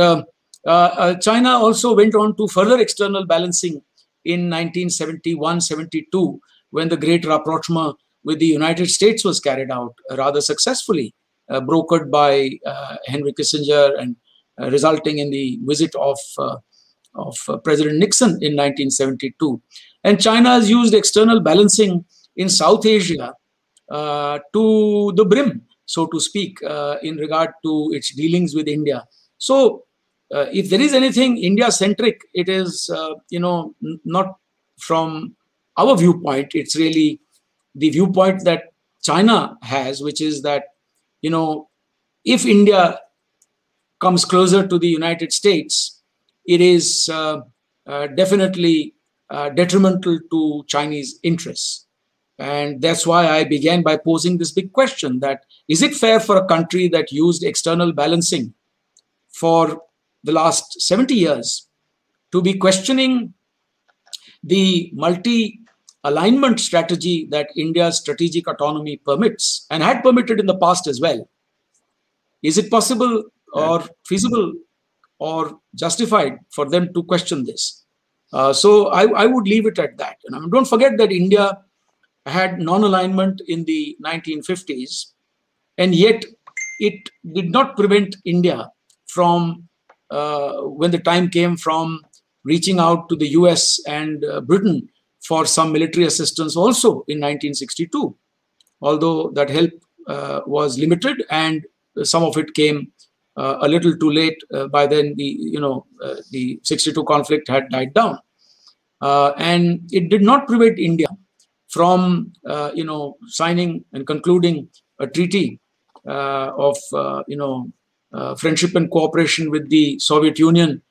China also went on to further external balancing in 1971-72 when the Great Rapprochement with the United States was carried out rather successfully, uh, brokered by uh, Henry Kissinger and uh, resulting in the visit of, of President Nixon in 1972. And China has used external balancing in South Asia to the brim, so to speak, in regard to its dealings with India. So, if there is anything India-centric, it is, you know, not from our viewpoint. It's really the viewpoint that China has, which is that, you know, if India comes closer to the United States, it is uh, uh, definitely uh, detrimental to Chinese interests. And that's why I began by posing this big question that is it fair for a country that used external balancing for the last 70 years to be questioning the multi alignment strategy that India's strategic autonomy permits and had permitted in the past as well? Is it possible or feasible or justified for them to question this? Uh, so I, I, would leave it at that. And don't forget that India had non-alignment in the 1950s, and yet it did not prevent India from, uh, when the time came, from reaching out to the US and uh, Britain for some military assistance also in 1962, although that help uh, was limited and some of it came Uh, a little too late. Uh, by then, the you know uh, the 62 conflict had died down, uh, and it did not prevent India from uh, you know signing and concluding a treaty of you know friendship and cooperation with the Soviet Union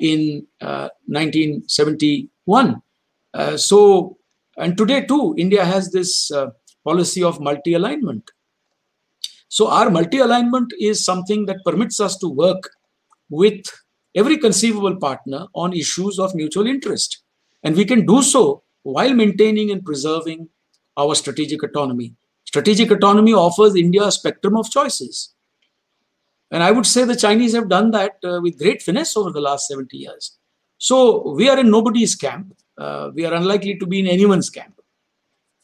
in 1971. so, and today too, India has this policy of multi-alignment. So our multi-alignment is something that permits us to work with every conceivable partner on issues of mutual interest. And we can do so while maintaining and preserving our strategic autonomy. Strategic autonomy offers India a spectrum of choices. And I would say the Chinese have done that uh, with great finesse over the last 70 years. So we are in nobody's camp. Uh, we are unlikely to be in anyone's camp.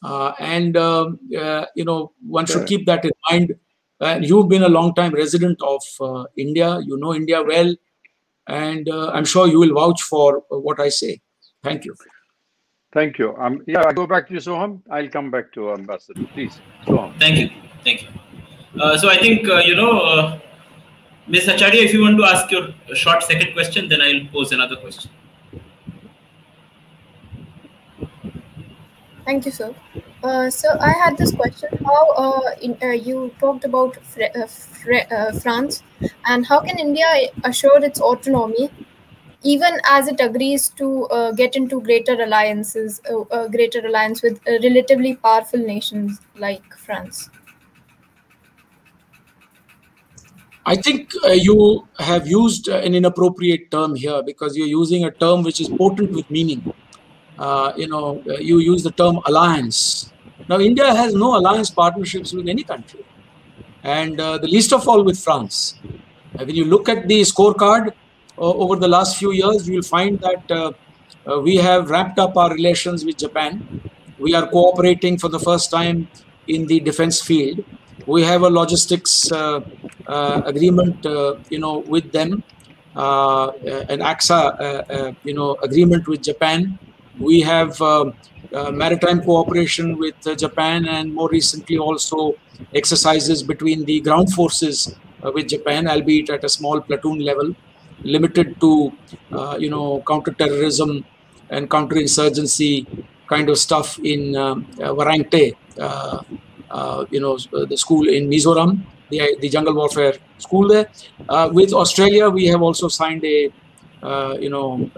Uh, and, um, uh, you know, one should keep that in mind and you've been a long time resident of uh, India. You know India well. And uh, I'm sure you will vouch for uh, what I say. Thank you. Thank you. Um, yeah, I go back to you, Soham. I'll come back to Ambassador. Please, Soham. Thank you. Thank you. Uh, so I think, uh, you know, uh, Ms. Acharya, if you want to ask your short second question, then I'll pose another question. Thank you, sir. Uh, so I had this question: How uh, in, uh, you talked about uh, uh, France, and how can India assure its autonomy, even as it agrees to uh, get into greater alliances, greater alliance with relatively powerful nations like France? I think you have used an inappropriate term here because you're using a term which is potent with meaning you know, uh, you use the term alliance. Now, India has no alliance partnerships with any country, and uh, the least of all with France. Uh, when you look at the scorecard uh, over the last few years, you will find that uh, we have ramped up our relations with Japan. We are cooperating for the first time in the defense field. We have a logistics agreement, you know, with them, an ACSA, you know, agreement with Japan we have uh, uh, maritime cooperation with uh, Japan and more recently also exercises between the ground forces with Japan, albeit at a small platoon level, limited to, you know, counterterrorism and counterinsurgency kind of stuff in uh, Vairengte, uh, uh, you know, the school in Mizoram, the, the jungle warfare school there. with Australia, we have also signed a, you know,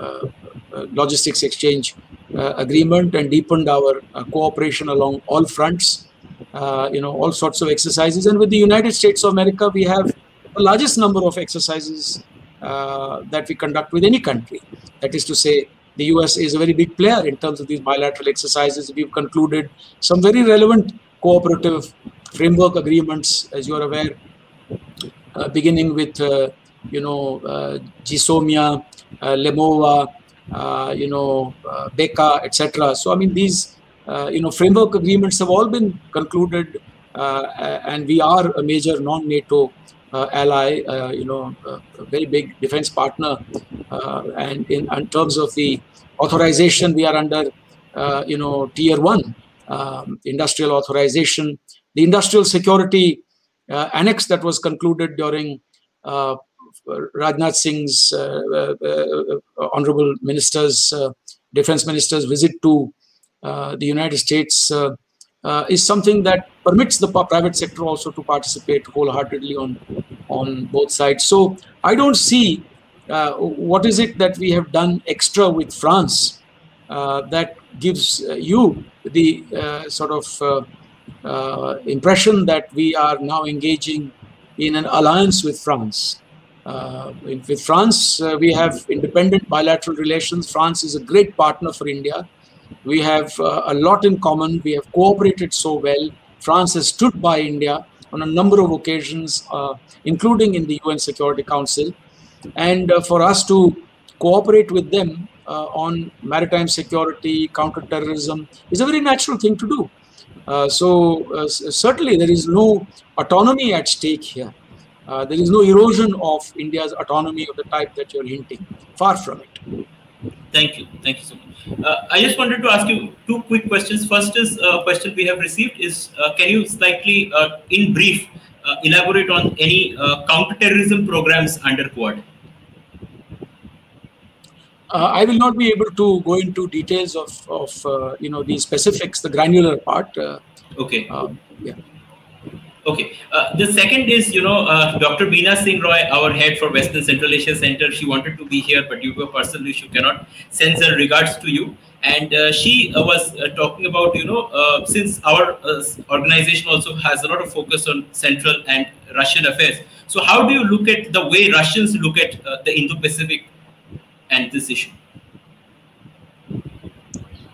logistics exchange uh, agreement and deepened our uh, cooperation along all fronts. Uh, you know, all sorts of exercises. And with the United States of America, we have the largest number of exercises that we conduct with any country. That is to say, the US is a very big player in terms of these bilateral exercises. We've concluded some very relevant cooperative framework agreements, as you are aware, uh, beginning with, uh, you know, uh, GSOMIA, LEMOA, uh, you know, uh, BECA, etc. So, I mean, these, uh, you know, framework agreements have all been concluded, and we are a major non-NATO ally, you know, a very big defense partner. and in, in, terms of the authorization, we are under, you know, tier one. um, industrial authorization, the industrial security uh, annex that was concluded during uh, Rajnath Singh's uh, uh, uh, honorable minister's, uh, defense minister's visit to uh, the United States uh, is something that permits the private sector also to participate wholeheartedly on on both sides. So I don't see what is it that we have done extra with France that gives you the sort of uh, impression that we are now engaging in an alliance with France. Uh, with France, uh, we have independent bilateral relations. France is a great partner for India. We have uh, a lot in common. We have cooperated so well. France has stood by India on a number of occasions, uh, including in the UN Security Council. And uh, for us to cooperate with them on maritime security, counterterrorism, is a very natural thing to do. Uh, so uh, certainly there is no autonomy at stake here. Uh, there is no erosion of India's autonomy of the type that you're hinting. Far from it. Thank you. Thank you so much. Uh, I just wanted to ask you two quick questions. First is a question we have received is uh, can you slightly, uh, in brief, elaborate on any counterterrorism programs under Quad? Uh, I will not be able to go into details of, of uh, you know the specifics, the granular part. Uh, okay. Um, yeah. Okay. Uh, the second is, you know, uh, Dr. Beena Singh Roy, our head for Western Central Asia Center, she wanted to be here, but due to a personal issue, cannot send her regards to you. And uh, she was talking about, you know, since our organization also has a lot of focus on Central and Russian affairs. So, how do you look at the way Russians look at the Indo-Pacific and this issue?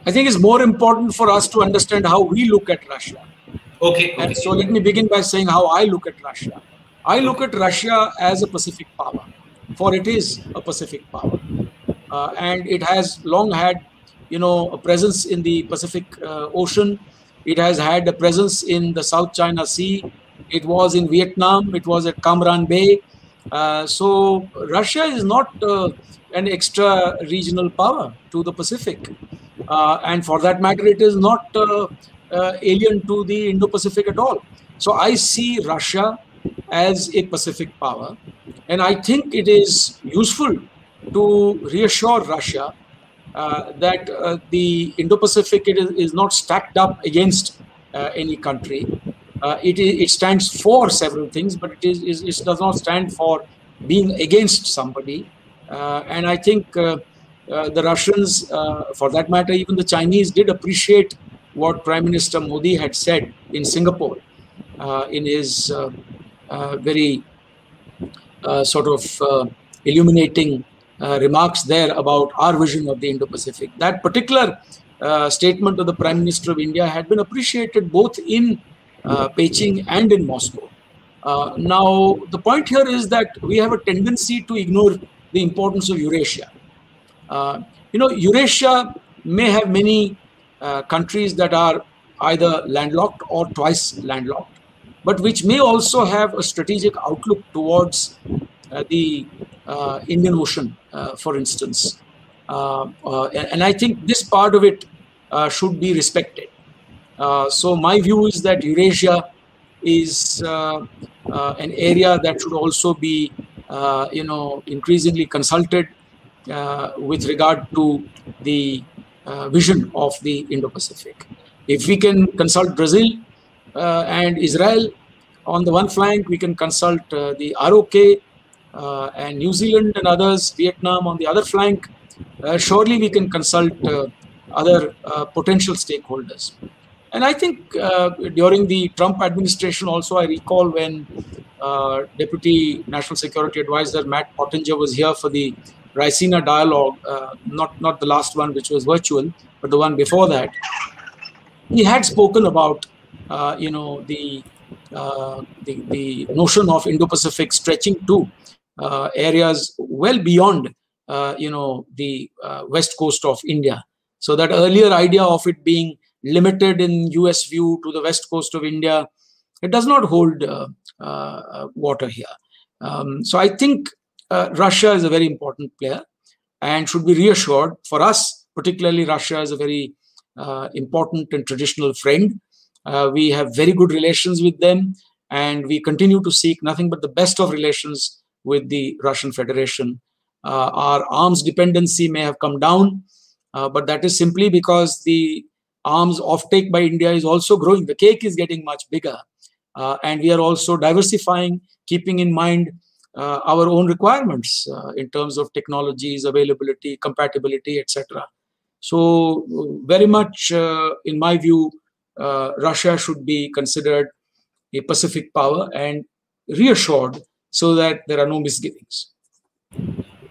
I think it's more important for us to understand how we look at Russia. Okay. And so let me begin by saying how I look at Russia. I look at Russia as a Pacific power, for it is a Pacific power. Uh, and it has long had, you know, a presence in the Pacific uh, Ocean. It has had a presence in the South China Sea. It was in Vietnam. It was at Cam Ranh Bay. Uh, so Russia is not uh, an extra regional power to the Pacific. Uh, and for that matter, it is not uh, uh, alien to the Indo Pacific at all. So I see Russia as a Pacific power. And I think it is useful to reassure Russia uh, that uh, the Indo Pacific is, is, not stacked up against uh, any country. it, it stands for several things, but it, is, it does not stand for being against somebody. Uh, and I think uh, uh, the Russians, for that matter, even the Chinese did appreciate what Prime Minister Modi had said in Singapore in his very sort of illuminating remarks there about our vision of the Indo-Pacific. That particular uh, statement of the Prime Minister of India had been appreciated both in uh, Beijing and in Moscow. Uh, now, the point here is that we have a tendency to ignore the importance of Eurasia. Uh, you know, Eurasia may have many uh, countries that are either landlocked or twice landlocked, but which may also have a strategic outlook towards uh, the uh, Indian Ocean, uh, for instance. Uh, and I think this part of it should be respected. so my view is that Eurasia is an area that should also be you know, increasingly consulted with regard to the Uh, vision of the Indo-Pacific. If we can consult Brazil uh, and Israel on the one flank, we can consult uh, the ROK and New Zealand and others, Vietnam on the other flank. surely we can consult other potential stakeholders. And I think uh, during the Trump administration, also, I recall when uh, Deputy National Security Advisor Matt Pottinger was here for the Raisina dialogue, uh, not, not the last one, which was virtual, but the one before that. He had spoken about, uh, you know, the, uh, the, the notion of Indo-Pacific stretching to uh, areas well beyond, you know, the west coast of India. So that earlier idea of it being limited in US view to the west coast of India, it does not hold uh, uh, water here. Um, so I think uh, Russia is a very important player and should be reassured. For us, particularly, Russia is a very uh, important and traditional friend. Uh, we have very good relations with them, and we continue to seek nothing but the best of relations with the Russian Federation. Uh, our arms dependency may have come down, uh, but that is simply because the arms offtake by India is also growing. The cake is getting much bigger. And we are also diversifying, keeping in mind our own requirements uh, in terms of technologies, availability, compatibility, etc. So, very much, uh, in my view, uh, Russia should be considered a Pacific power and reassured so that there are no misgivings.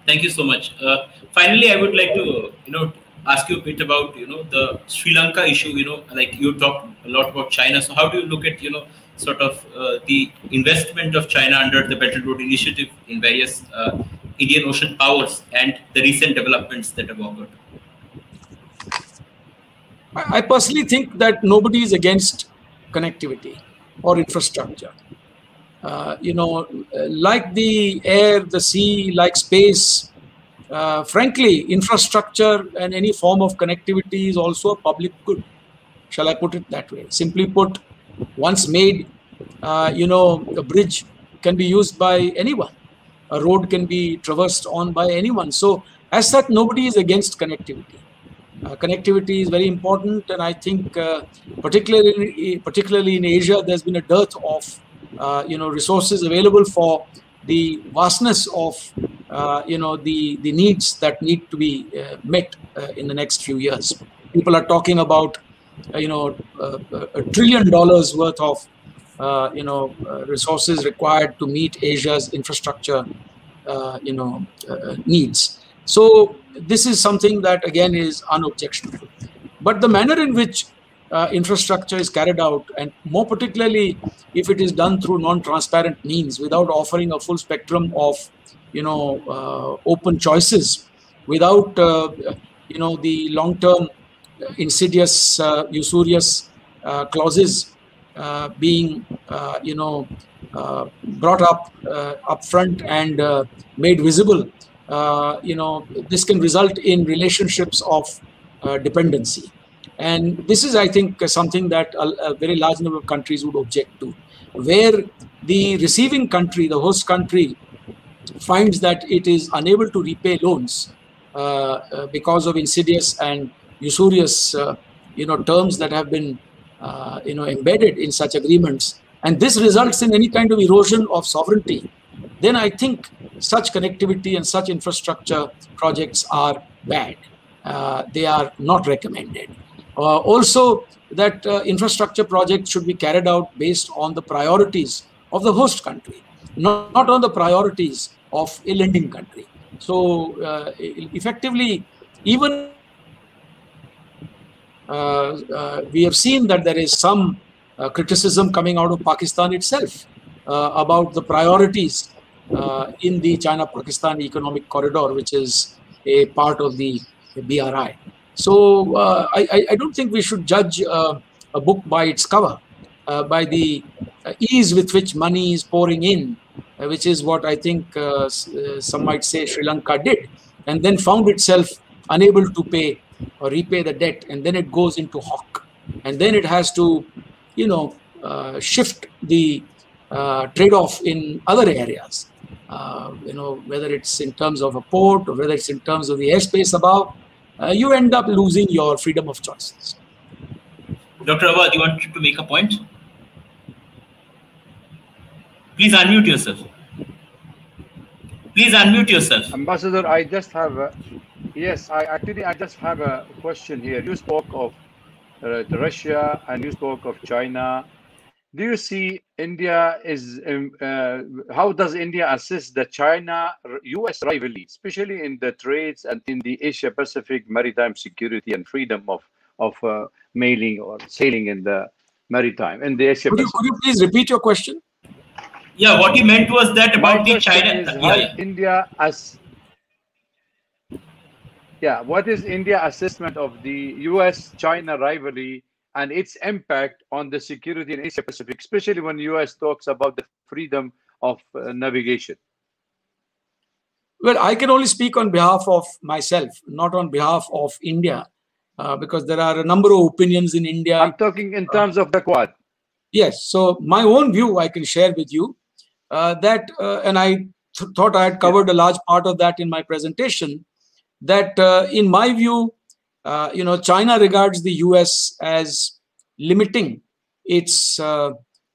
Thank you so much. Uh, finally, I would like to, you know, ask you a bit about, you know, the Sri Lanka issue. You know, like you talked a lot about China. So, how do you look at, you know, sort of uh, the investment of China under the Belt and Road Initiative in various uh, Indian Ocean powers and the recent developments that have occurred? I personally think that nobody is against connectivity or infrastructure. Uh, you know, like the air, the sea, like space, uh, frankly, infrastructure and any form of connectivity is also a public good. Shall I put it that way? Simply put, once made, uh, you know, a bridge can be used by anyone. A road can be traversed on by anyone. So, as such, nobody is against connectivity. Uh, connectivity is very important, and I think, uh, particularly particularly in Asia, there's been a dearth of uh, you know resources available for the vastness of uh, you know the the needs that need to be uh, met in the next few years. People are talking about Uh, you know uh, uh, a trillion dollars worth of you know resources required to meet Asia's infrastructure you know needs. So this is something that again is unobjectionable. But the manner in which uh, infrastructure is carried out, and more particularly if it is done through non-transparent means without offering a full spectrum of, you know, uh, open choices, without, uh, you know, the long-term insidious, uh, usurious uh, clauses uh, being, you know, brought up up front and made visible you know, this can result in relationships of dependency. And this is, I think, something that a, a, very large number of countries would object to, where the receiving country, the host country, finds that it is unable to repay loans uh, uh because of insidious and usurious, uh, you know, terms that have been, you know, embedded in such agreements. And this results in any kind of erosion of sovereignty then I think such connectivity and such infrastructure projects are bad. Uh, they are not recommended. Uh, also, that uh, infrastructure projects should be carried out based on the priorities of the host country, not, not on the priorities of a lending country. So, uh, effectively, even uh, uh, we have seen that there is some criticism coming out of Pakistan itself about the priorities uh, in the China-Pakistan Economic Corridor, which is a part of the, BRI. So uh, I, I, don't think we should judge uh, a book by its cover, uh, by the uh, ease with which money is pouring in, uh, which is what I think some might say Sri Lanka did, and then found itself unable to pay or repay the debt, and then it goes into hock, and then it has to, you know, shift the trade-off in other areas uh, you know, whether it's in terms of a port or whether it's in terms of the airspace above, uh, you end up losing your freedom of choices. Dr. Awad, you want to make a point? Please unmute yourself. Please unmute yourself. Ambassador, I just have, a, yes, I actually, I just have a question here. You spoke of uh, Russia and you spoke of China do you see India is um, uh, how does India assist the China US rivalry, especially in the trades and in the Asia Pacific maritime security and freedom of of uh, mailing or sailing in the maritime in the Asia could you, could you, please repeat your question? Yeah, what he meant was that about the China. Yeah, yeah. India as yeah, what is India assessment of the US China rivalry and its impact on the security in Asia Pacific, especially when US talks about the freedom of uh, navigation? Well, I can only speak on behalf of myself, not on behalf of India. uh, because there are a number of opinions in India. I'm talking in terms of the Quad. Yes. So my own view I can share with you uh, that, uh, and I th- thought I had covered a large part of that in my presentation. That uh, in my view, uh, you know, China regards the U.S. as limiting its, uh,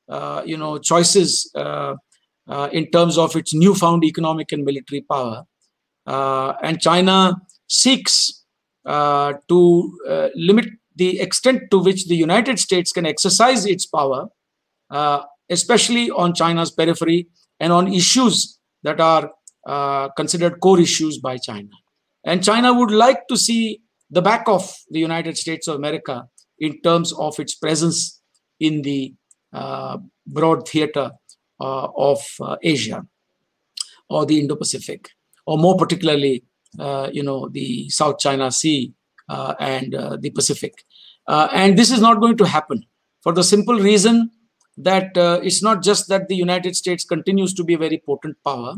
uh, you know, choices uh, uh, in terms of its newfound economic and military power, uh, and China seeks uh, to uh, limit the extent to which the United States can exercise its power, uh, especially on China's periphery and on issues that are uh, considered core issues by China. And China would like to see the back of the United States of America in terms of its presence in the uh, broad theater uh, of uh, Asia or the Indo-Pacific, or more particularly, uh, you know, the South China Sea uh, and the Pacific. And this is not going to happen for the simple reason that uh, it's not just that the United States continues to be a very potent power,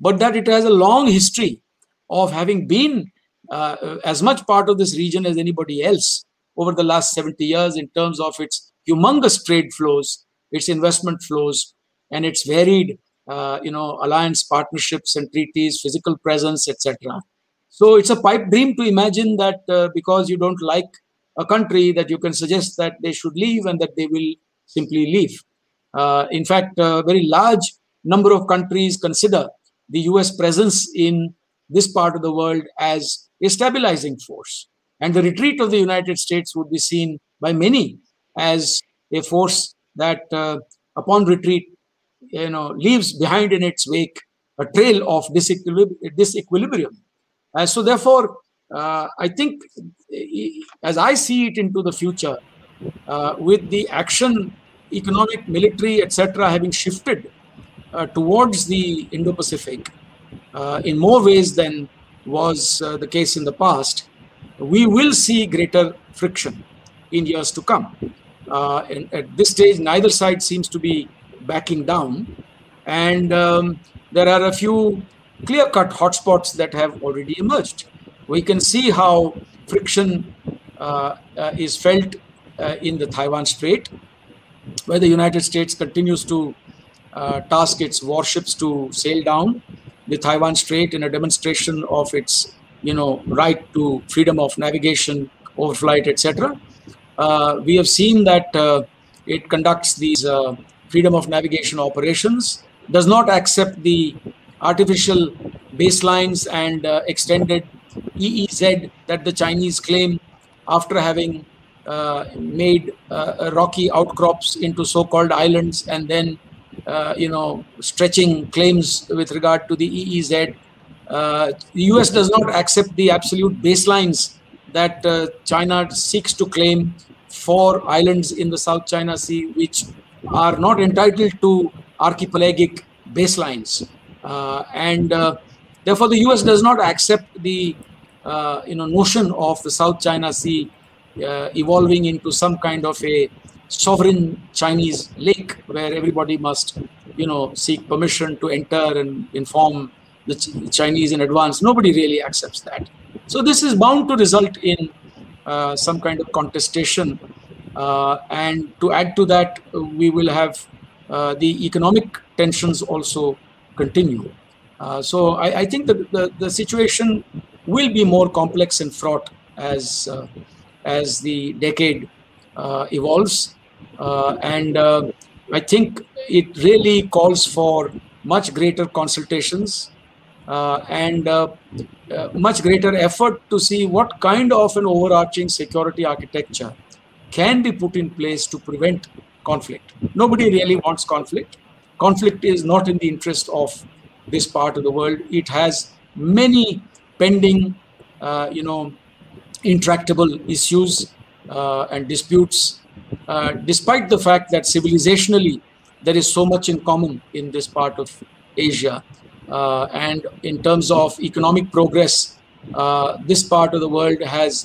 but that it has a long history of having been uh, as much part of this region as anybody else over the last 70 years in terms of its humongous trade flows, its investment flows, and its varied, uh, you know, alliance partnerships and treaties, physical presence, etc. So it's a pipe dream to imagine that uh, because you don't like a country, that you can suggest that they should leave and that they will simply leave. Uh, in fact, a very large number of countries consider the US presence in this part of the world as a stabilizing force. And the retreat of the United States would be seen by many as a force that, uh, upon retreat, you know, leaves behind in its wake a trail of disequilib- disequilibrium. Uh, so, therefore, uh, I think, as I see it into the future, with the action, economic, military, etc., having shifted uh, towards the Indo-Pacific uh, in more ways than was uh, the case in the past, we will see greater friction in years to come. Uh, and at this stage, neither side seems to be backing down, and um, there are a few clear-cut hotspots that have already emerged. We can see how friction uh, uh, is felt uh, in the Taiwan Strait, where the United States continues to uh, task its warships to sail down the Taiwan Strait in a demonstration of its, you know, right to freedom of navigation, overflight, etc. Uh, we have seen that uh, it conducts these uh, freedom of navigation operations, does not accept the artificial baselines and uh, extended EEZ that the Chinese claim after having uh, made uh, rocky outcrops into so-called islands and then uh, you know stretching claims with regard to the EEZ. Uh, the US does not accept the absolute baselines that uh, China seeks to claim for islands in the South China Sea, which are not entitled to archipelagic baselines, uh, and therefore the US does not accept the you know notion of the South China Sea uh, evolving into some kind of a sovereign Chinese lake where everybody must, you know, seek permission to enter and inform the Ch- Chinese in advance. Nobody really accepts that. So this is bound to result in uh, some kind of contestation. Uh, and to add to that, we will have uh, the economic tensions also continue. Uh, so I, I think that the, the situation will be more complex and fraught as uh, as the decade uh, evolves. Uh, and uh, I think it really calls for much greater consultations uh, and uh, uh, much greater effort to see what kind of an overarching security architecture can be put in place to prevent conflict. Nobody really wants conflict. Conflict is not in the interest of this part of the world. It has many pending, you know, intractable issues uh, and disputes, uh, despite the fact that civilizationally there is so much in common in this part of Asia. Uh, and in terms of economic progress, this part of the world has,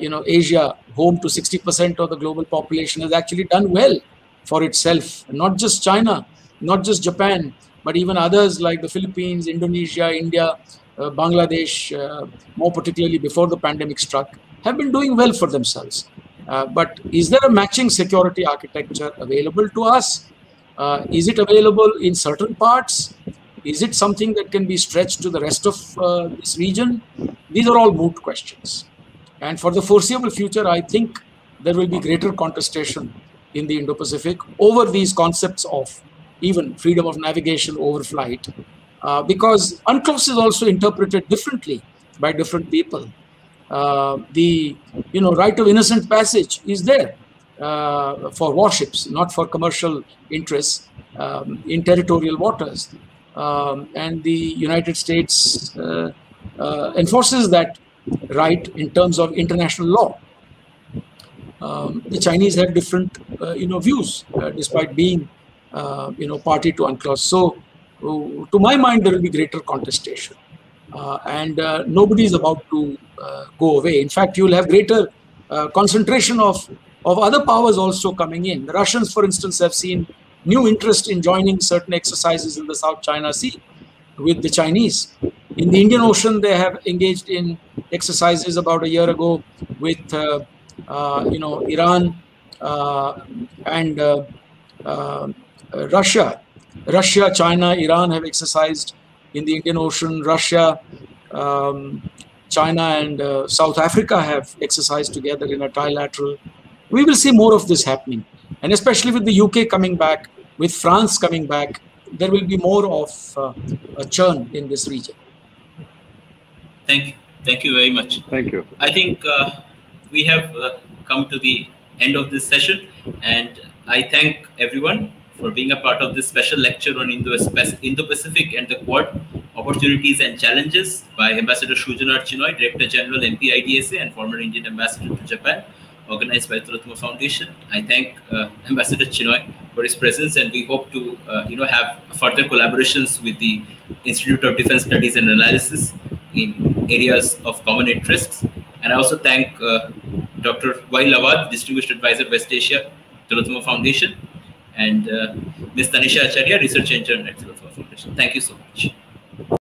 you know, Asia, home to 60% of the global population, has actually done well for itself. Not just China, not just Japan, but even others like the Philippines, Indonesia, India, Bangladesh, uh, more particularly before the pandemic struck, have been doing well for themselves. Uh, but is there a matching security architecture available to us? Uh, is it available in certain parts? Is it something that can be stretched to the rest of uh, this region? These are all moot questions. And for the foreseeable future, I think there will be greater contestation in the Indo-Pacific over these concepts of even freedom of navigation over flight, uh, because UNCLOS is also interpreted differently by different people. Uh, the you know right of innocent passage is there uh, for warships, not for commercial interests um, in territorial waters, um, and the United States uh, uh, enforces that right in terms of international law. Um, the Chinese have different, you know, views, despite being, you know, party to UNCLOS. So, to my mind, there will be greater contestation, uh, and uh, nobody is about to go away. In fact, you will have greater concentration of of other powers also coming in. The Russians, for instance, have seen new interest in joining certain exercises in the South China Sea with the Chinese. In the Indian Ocean, they have engaged in exercises about a year ago with uh, you know, Iran uh, and uh, Russia. Russia, China, Iran have exercised in the Indian Ocean. Russia, um, China, and uh, South Africa have exercised together in a trilateral. We will see more of this happening. And especially with the UK coming back, with France coming back, there will be more of uh, a churn in this region. Thank you. Thank you very much. Thank you. I think uh, we have uh, come to the end of this session, and I thank everyone for being a part of this special lecture on Indo-Pacific and the Quad opportunities and challenges by Ambassador Sujan R. Chinoy, Director General MP-IDSA and former Indian Ambassador to Japan, organized by Tillotoma Foundation. I thank uh, Ambassador Chinoy for his presence, and we hope to, uh, you know, have further collaborations with the Institute of Defense Studies and Analysis in areas of common interests. And I also thank uh, Dr. Wael Awad, Distinguished Advisor, West Asia, Tillotoma Foundation, and uh, Ms. Tanisha Acharya, Research Intern at Tillotoma Foundation. Thank you so much.